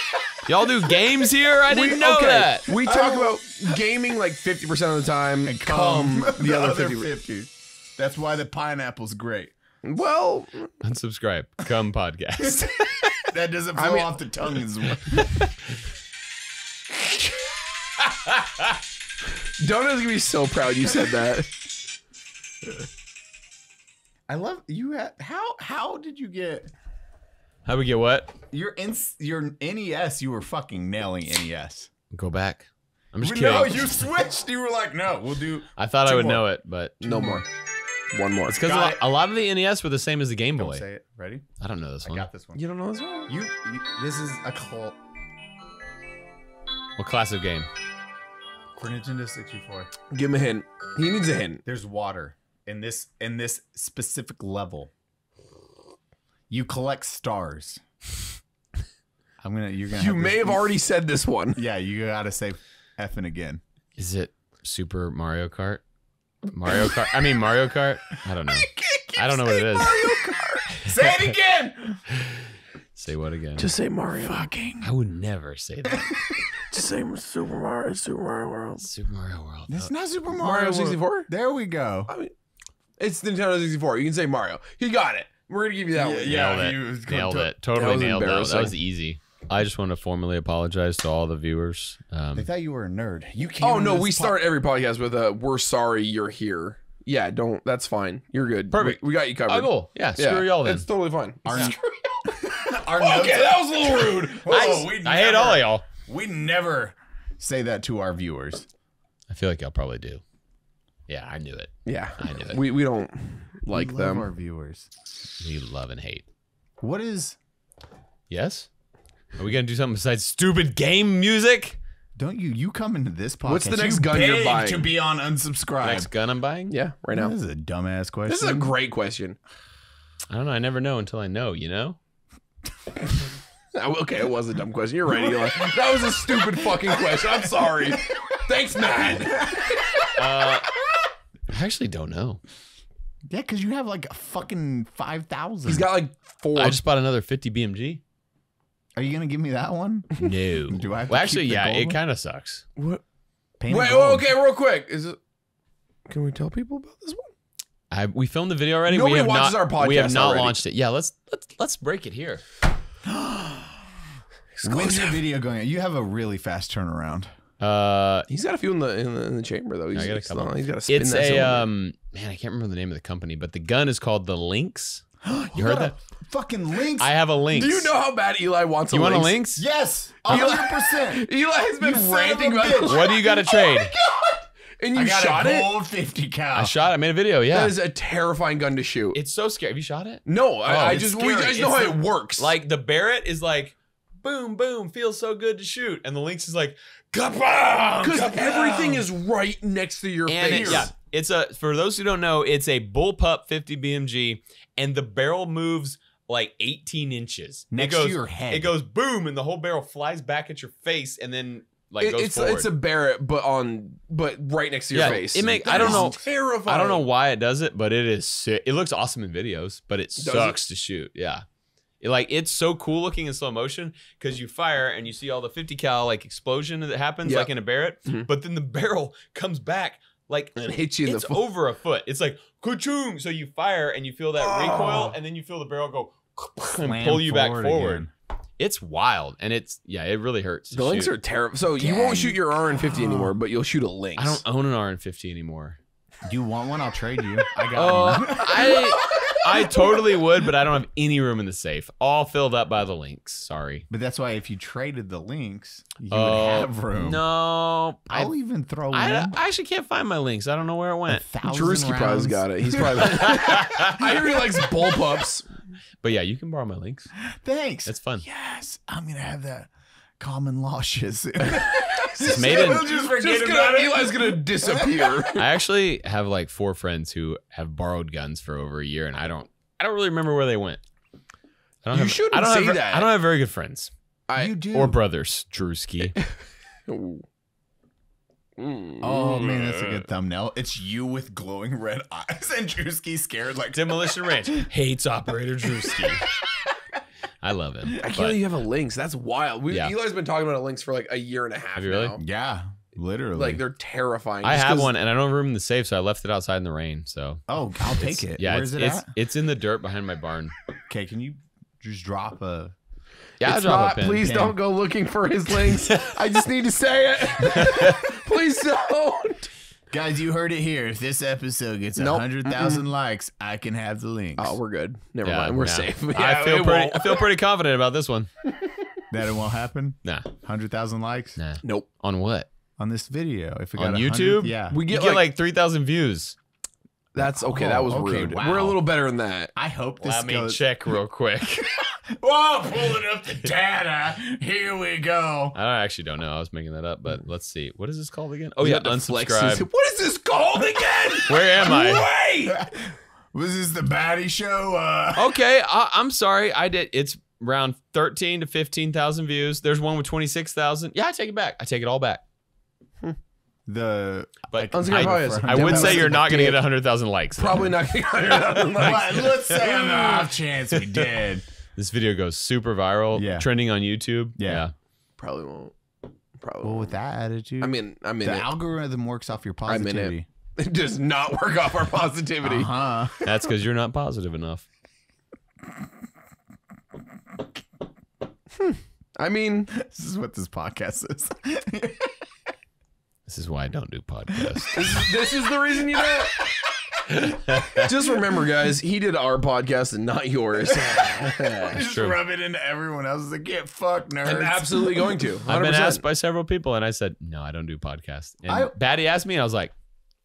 [laughs] Y'all do games here? I didn't we, know okay, that. We talk about gaming like 50% of the time, and come [laughs] the other 50. 50. That's why the pineapple's great. Well, Unsubscribe. Come podcast. [laughs] That doesn't I flow mean- off the tongue as well. Donut's gonna be so proud you said that. I love you. Had, how how did you get How we get what? your in, your NES? You were fucking nailing NES. Go back. I'm just no, kidding. you switched. You were like, no, we'll do. I thought I would more. know it, but No more. One more. it's because a, lot- it. a lot of the NES were the same as the Game Don't Boy. say it. Ready? I don't know this I one. got this one. You don't know this one? You, you this is a cult What classic game? for Nintendo 64. Give him a hint. He needs a hint. There's water in this in this specific level. You collect stars. I'm gonna. You're gonna. You to- may have already said this one. Yeah, you gotta say effing again. Is it Super Mario Kart? Mario Kart? I mean Mario Kart? I don't [laughs] know. I don't know what it is. Mario Kart. say it again. [laughs] Say what again? Just say Mario. Fucking. I would never say that. [laughs] Just say Super Mario, Super Mario World. Super Mario World. It's uh, not Super Mario. Mario World. 64? There we go. I mean, it's Nintendo 64. You can say Mario. He got it. We're gonna give you that one. Yeah, nailed it. he was nailed to- it. Totally was nailed that. That was easy. I just want to formally apologize to all the viewers. They Um, thought you were a nerd. You came. Oh no, we po- start every podcast with a "We're sorry you're here." Yeah, don't. That's fine. You're good. Perfect. We, we got you covered. oh, cool. Yeah, screw Yeah, y'all then. It's totally fine. Aren't- [laughs] our notes. Okay, that was a little rude. [laughs] Whoa, we I hate never- all y'all. We never say that to our viewers. I feel like y'all probably do. Yeah, I knew it. Yeah, I knew it. we we don't like we love them. our viewers. We love and hate. What is? Yes? Are we gonna do something besides stupid game music? Don't you? You come into this podcast. What's the next you gun you're buying? to be on unsubscribe? Next gun I'm buying? Yeah, right now. This is a dumbass question. This is a great question. I don't know. I never know until I know, you know? [laughs] Okay, it was a dumb question. You're right, Eli. [laughs] That was a stupid fucking question. I'm sorry. [laughs] Thanks, Matt. Uh, I actually don't know. yeah, because you have like a fucking five thousand. He's got like four. I just bought another 50 BMG. Are you gonna give me that one? No. [laughs] Do I have to well, keep actually, the yeah, gold it kind of sucks. what? Painted Wait, gold. oh, okay, real quick. Is it? Can we tell people about this one? I, we filmed the video already. Nobody we have watches not, our We have not already. launched it. Yeah, let's let's let's break it here. [gasps] When's your video going? out? You have a really fast turnaround. Uh, He's got a few in the in the, in the chamber though. He's, I got a couple. he's got to spin it's that a cylinder. um man, I can't remember the name of the company, but the gun is called the Lynx. [gasps] You heard got that? a Fucking Lynx. I have a Lynx. Do you know how bad Eli wants You a want a Lynx? Lynx? yes, hundred percent. [laughs] Eli has been You ranting about bitch. What do you got to [laughs] trade? Oh god. and I you got shot a it. gold fifty cal. I shot. I made a video. Yeah, That is a terrifying gun to shoot. it's so scary. Have you shot it? no, I, Oh, I it's just we scary. just know It's how it works. Like the Barrett is like, boom, boom, feels so good to shoot, and the Lynx is like, kabam, because everything is right next to your and face. it, yeah, it's a for those who don't know, it's a bullpup 50 BMG, and the barrel moves like 18 inches Next it goes, to your head. It goes boom, and the whole barrel flies back at your face, and then like It- goes it's forward. it's a Barrett, but on but right next to your Yeah, face. it make- That I don't know- Terrifying. I don't know why it does it, but it is sick. It looks awesome in videos, but it Does sucks to shoot. Yeah. It, like it's so cool looking in slow motion because you fire and you see all the 50 cal like explosion that happens Yeah. like in a Barrett, Mhm. but then the [laughs] barrel comes back like And hits you in it's the foot. over a foot. It's like ka-choom. So you fire and you feel that Oh. recoil, and then you feel the barrel go and pull you back forward forward. again. It's wild, and it's yeah, it really hurts. The Lynx shoot. are terrible. So you won't shoot your RN50 anymore, [gasps] but you'll shoot a lynx. I don't own an RN50 anymore. Do you want one? I'll trade you. I got Oh, one. I I totally would, but I don't have any room in the safe. All filled up by the Lynx. Sorry. But that's why if you traded the Lynx, you Oh, would have room. No, I, I'll even throw I, one. I actually can't find my Lynx. I don't know where it went. thousand Drewski probably rounds. got it. He's probably. [laughs] [laughs] I hear he likes bullpups. But yeah, you can borrow my Lynx. Thanks. That's fun. yes, I'm gonna have that common law shit soon. It's made in. We'll just forget Just about gonna, it. Eli's gonna disappear. [laughs] I actually have like four friends who have borrowed guns for over a year, and I don't. I don't really remember where they went. I don't You have, shouldn't I don't say have, that. I don't have very good friends I, you do. or brothers. Drewski. [laughs] Mm. oh man, that's a good thumbnail. It's you with glowing red [laughs] eyes and Drewski scared like Demolition Ranch hates Operator Drewski. I love him. I can't believe you have a lynx. That's wild. We, Yeah. Eli's been talking about a lynx for like a year and a half Have you really? now. Yeah, literally. Like they're terrifying. I Just have 'cause- one, and I don't have room in the safe, so I left it outside in the rain. So oh, I'll take it. Yeah, Where's it's, it it's, at? it's in the dirt behind my barn. Okay, can you just drop a? Yeah, I'll It's drop not. a pin. Please Pin. don't go looking for his Lynx. [laughs] I just need to say it. [laughs] please don't. Guys, you heard it here. If this episode gets a Nope. hundred thousand likes, I can have the Lynx. Oh, we're good. Never Yeah, mind. We're nah. safe. [laughs] I feel pretty. won't. I feel pretty confident about this one. [laughs] that it won't happen. Nah, Hundred thousand likes nah. Nope. On what? on this video. If it On got 100 YouTube? yeah. We You get, get like, like three thousand views. That's okay. Oh, that was okay, rude. wow. We're a little better than that. I hope this Let me goes. check real quick. [laughs] [laughs] Whoa, pulling up the data. Here we go. I actually don't know. I was making that up, but let's see. What is this called again? Oh You yeah, got to flex unsubscribe. his- [laughs] What is this called again? Where am I? Wait. Was this the baddie show? Uh, Okay, I, I'm sorry. I did. It's around thirteen to fifteen thousand views. There's one with twenty six thousand. Yeah, I take it back. I take it all back. The But Unsubscribe I, probably has- I would say you're not going to Dick. get hundred thousand likes. though. Probably not getting 100,000 [laughs] likes. But let's say on the off chance we did. [laughs] This video goes super viral, Yeah. trending on YouTube. Yeah. Probably won't. Probably. Well, won't. with that attitude, I mean, I mean, the it. algorithm works off your I'm in it. positivity. [laughs] It does not work off our positivity. Uh huh. That's because you're not positive enough. Hmm. I mean, This is what this podcast is. This is why I don't do podcasts. [laughs] this is, this is the reason you don't. [laughs] Just remember, guys, he did our podcast and not yours. [laughs] Just true. rub it into everyone else. Like, get fucked, nerds. I'm absolutely going to. 100%. I've been asked by several people, and I said no, I don't do podcasts. And I- Baddie asked me, and I was like,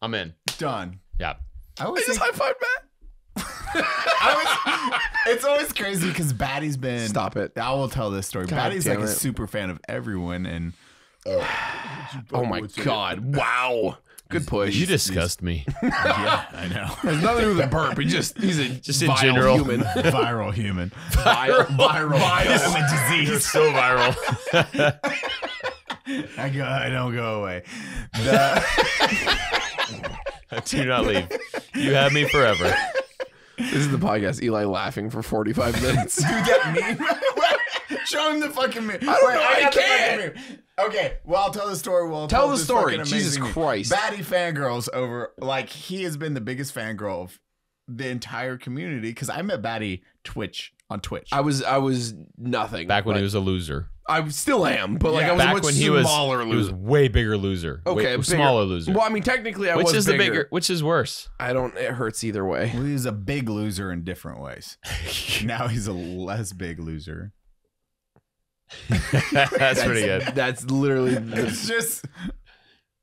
I'm in. done. Yeah. I always I just think, high five Matt. I was, it's always crazy because Baddie's been. Stop it. I will tell this story. God Baddie's like damn a it. super fan of everyone, and Oh, [sighs] oh my god! Wow. Good push. You disgust me. [laughs] yeah, I know. [laughs] Has nothing to do with the burp. He just he's a Just in general. human. [laughs] viral human. Viral, Viral viral. human You're so viral. I go. I don't go away. The, do not leave. You have me forever. This is the podcast. Eli laughing for 45 minutes. do that meme. Show him the fucking meme. I don't know, I got the can't. Okay, well, I'll tell the story. Well, Tell the story. Jesus Christ. Baddie fangirls over like he has been the biggest fangirl of the entire community because I met Baddie Twitch on Twitch. I was I was nothing. Back when he was a loser. I still am, but like Yeah, I was a Back much when he was, smaller he was way bigger loser. Okay, way, bigger. smaller loser. Well, I mean, technically, I which was is bigger. the bigger? Which is worse? I don't. It hurts either way. well, he was a big loser in different ways. [laughs] now he's a less big loser. That's pretty good. That's literally. [laughs] It's just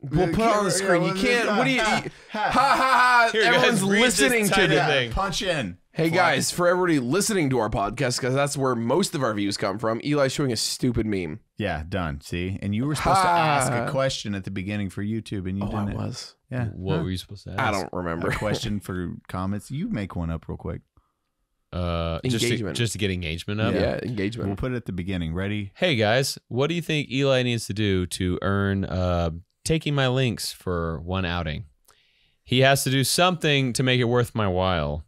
we'll put it on the screen. You can't. What do you? Ha, Ha ha, ha ha! Here, Everyone's read this listening to tiny the. yeah, thing. punch in. Hey Fly. guys, for everybody listening to our podcast, because that's where most of our views come from. Eli's showing a stupid meme. Yeah, done. See, and you were supposed to ask a question at the beginning for YouTube, and you Oh, didn't. was. Yeah. What Huh. were you supposed to ask? I don't remember. a question for comments. You make one up real quick. Uh, just to, just to get engagement up. yeah, engagement. We'll put it at the beginning. Ready? Hey guys, what do you think Eli needs to do to earn uh, taking my Lynx for one outing? He has to do something to make it worth my while,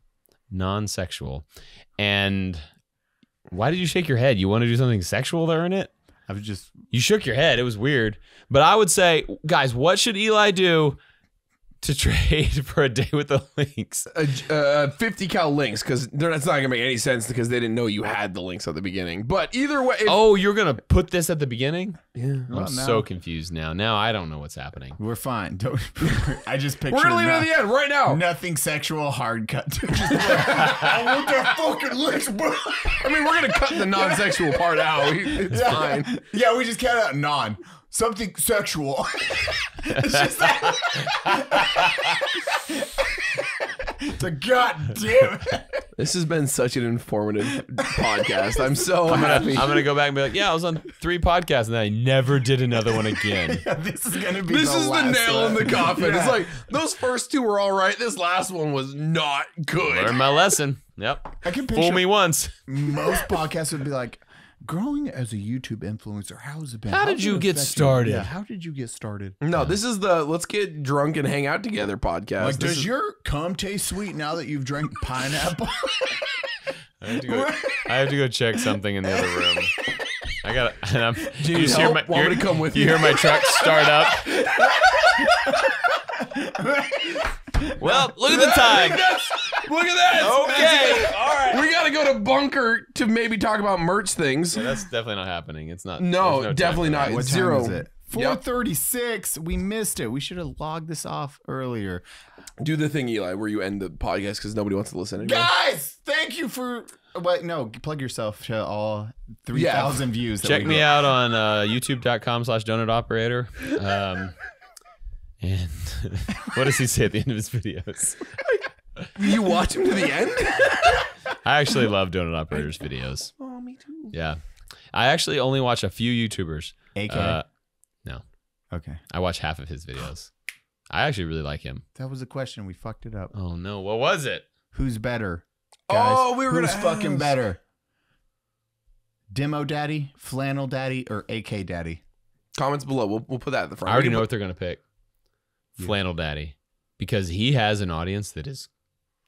non-sexual. And why did you shake your head? You want to do something sexual to earn it? I was just You shook your head. It was weird. But I would say, guys, what should Eli do to trade [laughs] for a day with the Lynx? Uh, uh, 50 cal Lynx because that's not gonna make any sense because they didn't know you had the Lynx at the beginning. But either way, if- Oh, you're gonna put this at the beginning? yeah. I'm now- so confused now. Now I don't know what's happening. we're fine. Don't. [laughs] I just picture. we're gonna leave it at the end right now. Nothing sexual, hard cut. [laughs] Just like, I want that fucking Lynx, bro. I mean, we're gonna cut the non-sexual part out. It's yeah. fine. Yeah, we just cut out non. Something sexual. [laughs] it's just that. [laughs] it's a god damn it. This has been such an informative podcast. I'm so I'm gonna, I'm gonna go back and be like, yeah, I was on three podcasts and I never did another one again. [laughs] Yeah, this is gonna be. this the is the last nail in the coffin. It's like those first two were all right. This last one was not good. Learn my lesson. Yep. I can picture Fool me once. most podcasts would be like, growing as a YouTube influencer, how's it been? How did did you get affect started? Yeah, how did you get started? No, this is the let's get drunk and hang out together podcast. Like, This does is- your cum taste sweet now that you've drank pineapple? [laughs] I have to go. I have to go check something in the other room. I got. [laughs] And I'm, you just hear my, Want me to come with you you? hear my truck start up. [laughs] Well, look at the time. Look at that. Okay. All right. We got to go to bunker to maybe talk about merch things. Yeah, that's definitely not happening. It's not. No, there's time definitely for not. that. what Zero. time is it? Yep. 436. We missed it. We should have logged this off earlier. Do the thing, Eli, where you end the podcast because nobody wants to listen anymore. Guys, thank you for. Wait, no, plug yourself to all 3,000 views. that Check we me get. out on uh, youtube.com slash donut operator. Um, and [laughs] what does he say at the end of his videos? You watch him to the end. [laughs] I actually love donut operators videos. oh, me too. Yeah. I actually only watch a few YouTubers. AK. Uh, no, okay. I watch half of his videos. I actually really like him. That was a question. We fucked it up. Oh no, what was it? Who's better? Guys, Oh, we were who's gonna fucking ask. better? Demo Daddy, Flannel Daddy, or AK Daddy? Comments below. We'll, we'll put that at the front. I already know what they're gonna pick. Flannel Daddy, because he has an audience that is.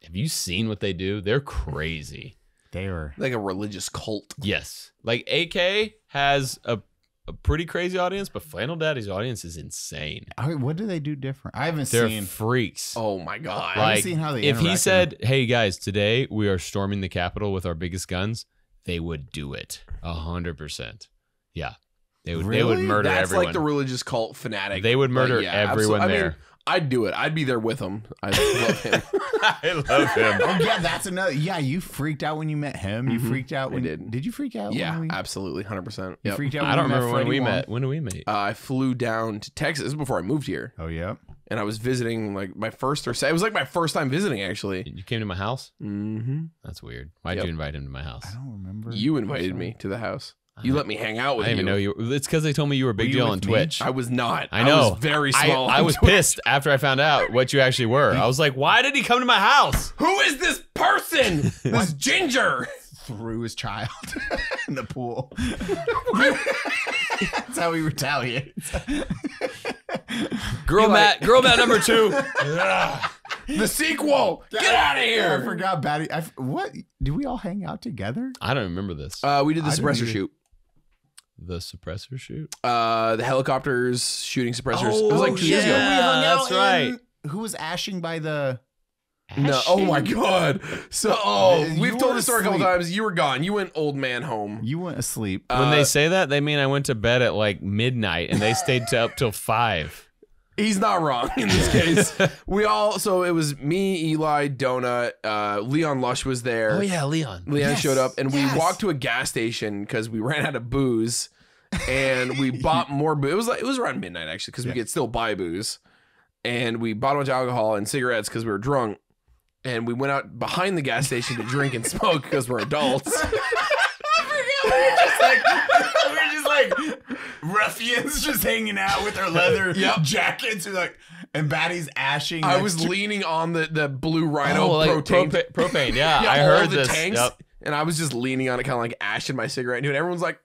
Have you seen what they do? They're crazy. They are like a religious cult. Yes, like AK has a a pretty crazy audience, but Flannel Daddy's audience is insane. I mean, what do they do different? I haven't They're seen. freaks. Oh my god. haven't like seen how they if he said, "Hey guys, today we are storming the Capitol with our biggest guns," they would do it a hundred percent. Yeah, They would they would murder That's everyone. like the religious cult fanatic. They would murder yeah, everyone absolutely. I mean, there. I'd do it. I'd be there with him. I love him. [laughs] I love him. [laughs] Oh yeah, that's another. Yeah, you freaked out when you met him. You Mhm, freaked out I when did. Did you freak out? yeah, when we, absolutely, hundred percent. you freaked out. When I don't you met remember when Freddie we Wong? met. When did we meet? Uh, I flew down to Texas this is before I moved here, Oh yeah. and I was visiting like my first or se- it was like my first time visiting actually. You came to my house. Mm-hmm. That's weird. Why'd Yep. you invite him to my house? I don't remember. You invited me to the house. You let me hang out I with didn't you. even know you. It's because they told me you were a big you deal with on me? Twitch. I was not. I know. was very small. I on was Twitch. pissed after I found out what you actually were. I was like, why did he come to my house? Who is this person? [laughs] this ginger. threw his child [laughs] in the pool. That's how he retaliates. Girl Eli- Matt, girl Matt number two. [laughs] The sequel. Get out of here. I here. forgot Baddie. I, f- what? Did we all hang out together? I don't remember this. Uh, we did the I suppressor either. shoot. The suppressor shoot. Uh, the helicopters shooting suppressors. it was like two years yeah. ago. We hung that's out right. in- Who was ashing by the? No. Oh my god. So oh, You we've told were this story a couple times. You were gone. You went old man home. You went asleep. When Uh, they say that, they mean I went to bed at like midnight and they stayed up till five. He's not wrong in this case. [laughs] we all so it was me, Eli, Donut, uh, Leon Lush was there. Oh yeah, Leon. Leon Yes, showed up and we walked to a gas station because we ran out of booze and we [laughs] bought more booze. It was like it was around midnight actually because we could still buy booze. And we bought a bunch of alcohol and cigarettes because we were drunk. And we went out behind the gas station to drink and smoke because we're adults. [laughs] we were just like, we were just like ruffians, just hanging out with their leather [laughs] Yep. jackets. And like, and Baddie's ashing. I was to- leaning on the, the blue oh, rhino oh, like propane. propane. propane. Yeah, [laughs] Yeah, I heard the this. tanks. Yep. And I was just leaning on it, kind of like ashing my cigarette into it. Everyone's like,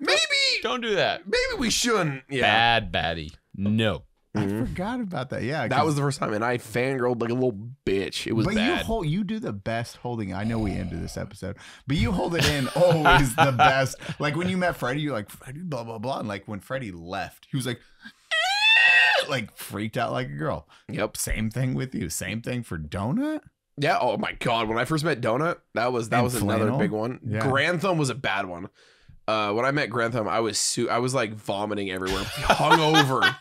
maybe, Don't do that. maybe we shouldn't. Yeah. Bad baddie. No. I forgot about that. Yeah, that was the first time, and I fangirled like a little bitch. It was but you hold, you do the best holding. I know we ended this episode, but you hold it in always the best. [laughs] Like when you met Freddie, you're like Freddie, blah blah blah, and like when Freddie left, he was like, "Eh," [laughs] like freaked out like a girl. yep. Same thing with you. Same thing for Donut. Yeah. Oh my god. When I first met Donut, that was that And was another big one. Yeah. Garand Thumb was a bad one. Uh, when I met Garand Thumb, I was su- I was like vomiting everywhere, hungover,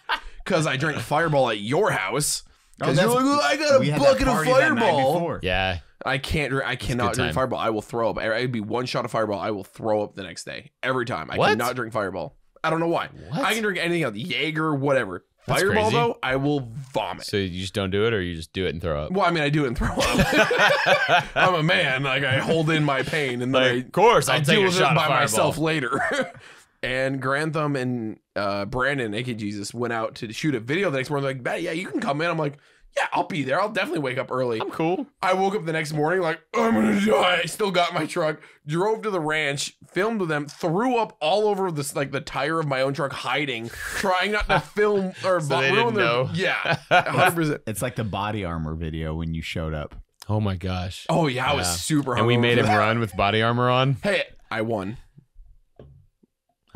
because I drank Fireball at your house. Oh, because you're like, "Oh, I got a bucket of party that night Fireball. Yeah. I can't. I cannot drink. Fireball. I will throw up. It'd be one shot of Fireball. I will throw up the next day every time. I What? cannot drink Fireball. I don't know why. What? I can drink anything else, Jaeger, whatever. That's Fireball crazy. though, I will vomit. So you just don't do it, or you just do it and throw up. Well, I mean, I do it and throw up. [laughs] I'm a man. Like I hold in my pain and then Like, I, of course, I I'll deal a with shot it by Fireball. myself later. [laughs] and Garand Thumb and uh, Brandon, aka Jesus, went out to shoot a video the next morning. They're like, "Bet, yeah, you can come in. I'm like, yeah, I'll be there. I'll definitely wake up early. I'm cool. I woke up the next morning like I'm gonna die. I still got my truck. Drove to the ranch, filmed with them, threw up all over this like the tire of my own truck, hiding, trying not to [laughs] film or So they didn't their- know. Yeah, [laughs] hundred percent. It's like the body armor video when you showed up. Oh my gosh. Oh yeah, I was Yeah. super. and we made him that. [laughs] run with body armor on. Hey, I won.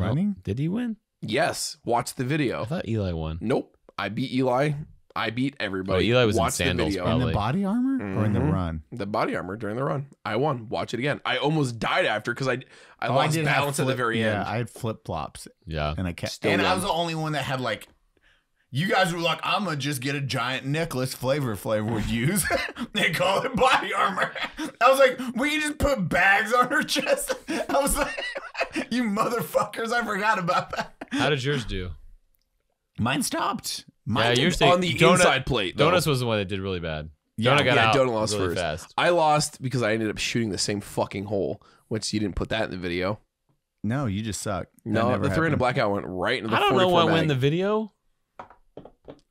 Running? Did he win? Yes, watch the video. I thought Eli won. Nope, I beat Eli. I beat everybody. Oh, Eli was in sandals, the video. In the body armor or in the Mhm. run? The body armor during the run. I won. Watch it again. I almost died after because I I Oh, lost did have balance at the flip- very yeah, end. I had flip flops Yeah. and I kept. Still and I was the only one that had like. You guys were like, I'm gonna just get a giant necklace. Flavor Flavor would [laughs] use. they call it body armor. I was like, we just put bags on her chest. I was like, [laughs] you motherfuckers! I forgot about that. How did yours do? Mine stopped. Yeah, Mine did- yours on the Donut- inside plate. though. Donuts was the one that did really bad. Yeah, Donut got yeah, out Donut lost really first. fast. I lost because I ended up shooting the same fucking hole, which you didn't put that in the video. No, you just suck. That No, the three in a blackout went right into the I don't know 44 what mag. went in the video.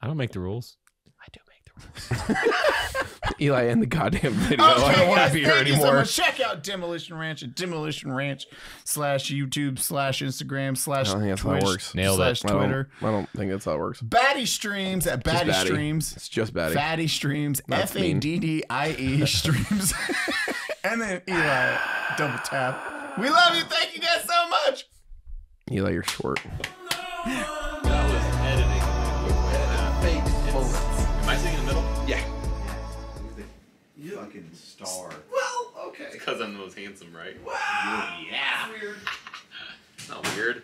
I don't make the rules. I do make the rules. [laughs] Eli in the goddamn [laughs] video. I don't want to be here thank you so anymore. Check out Demolition Ranch at Demolition Ranch slash YouTube slash Instagram slash I don't think that's how it Twitch works. Nailed it. slash I don't, Twitter. I don't think that's how it works. Baddie Streams at Just Baddie Baddie. Streams. It's just baddie. Fatty Streams. That's F A D D I E [laughs] Streams. and then Eli double tap. We love you. Thank you guys so much. Eli, you're short. Star. Well, okay. Because I'm the most handsome, right? Wow. Yeah. [laughs] Not weird.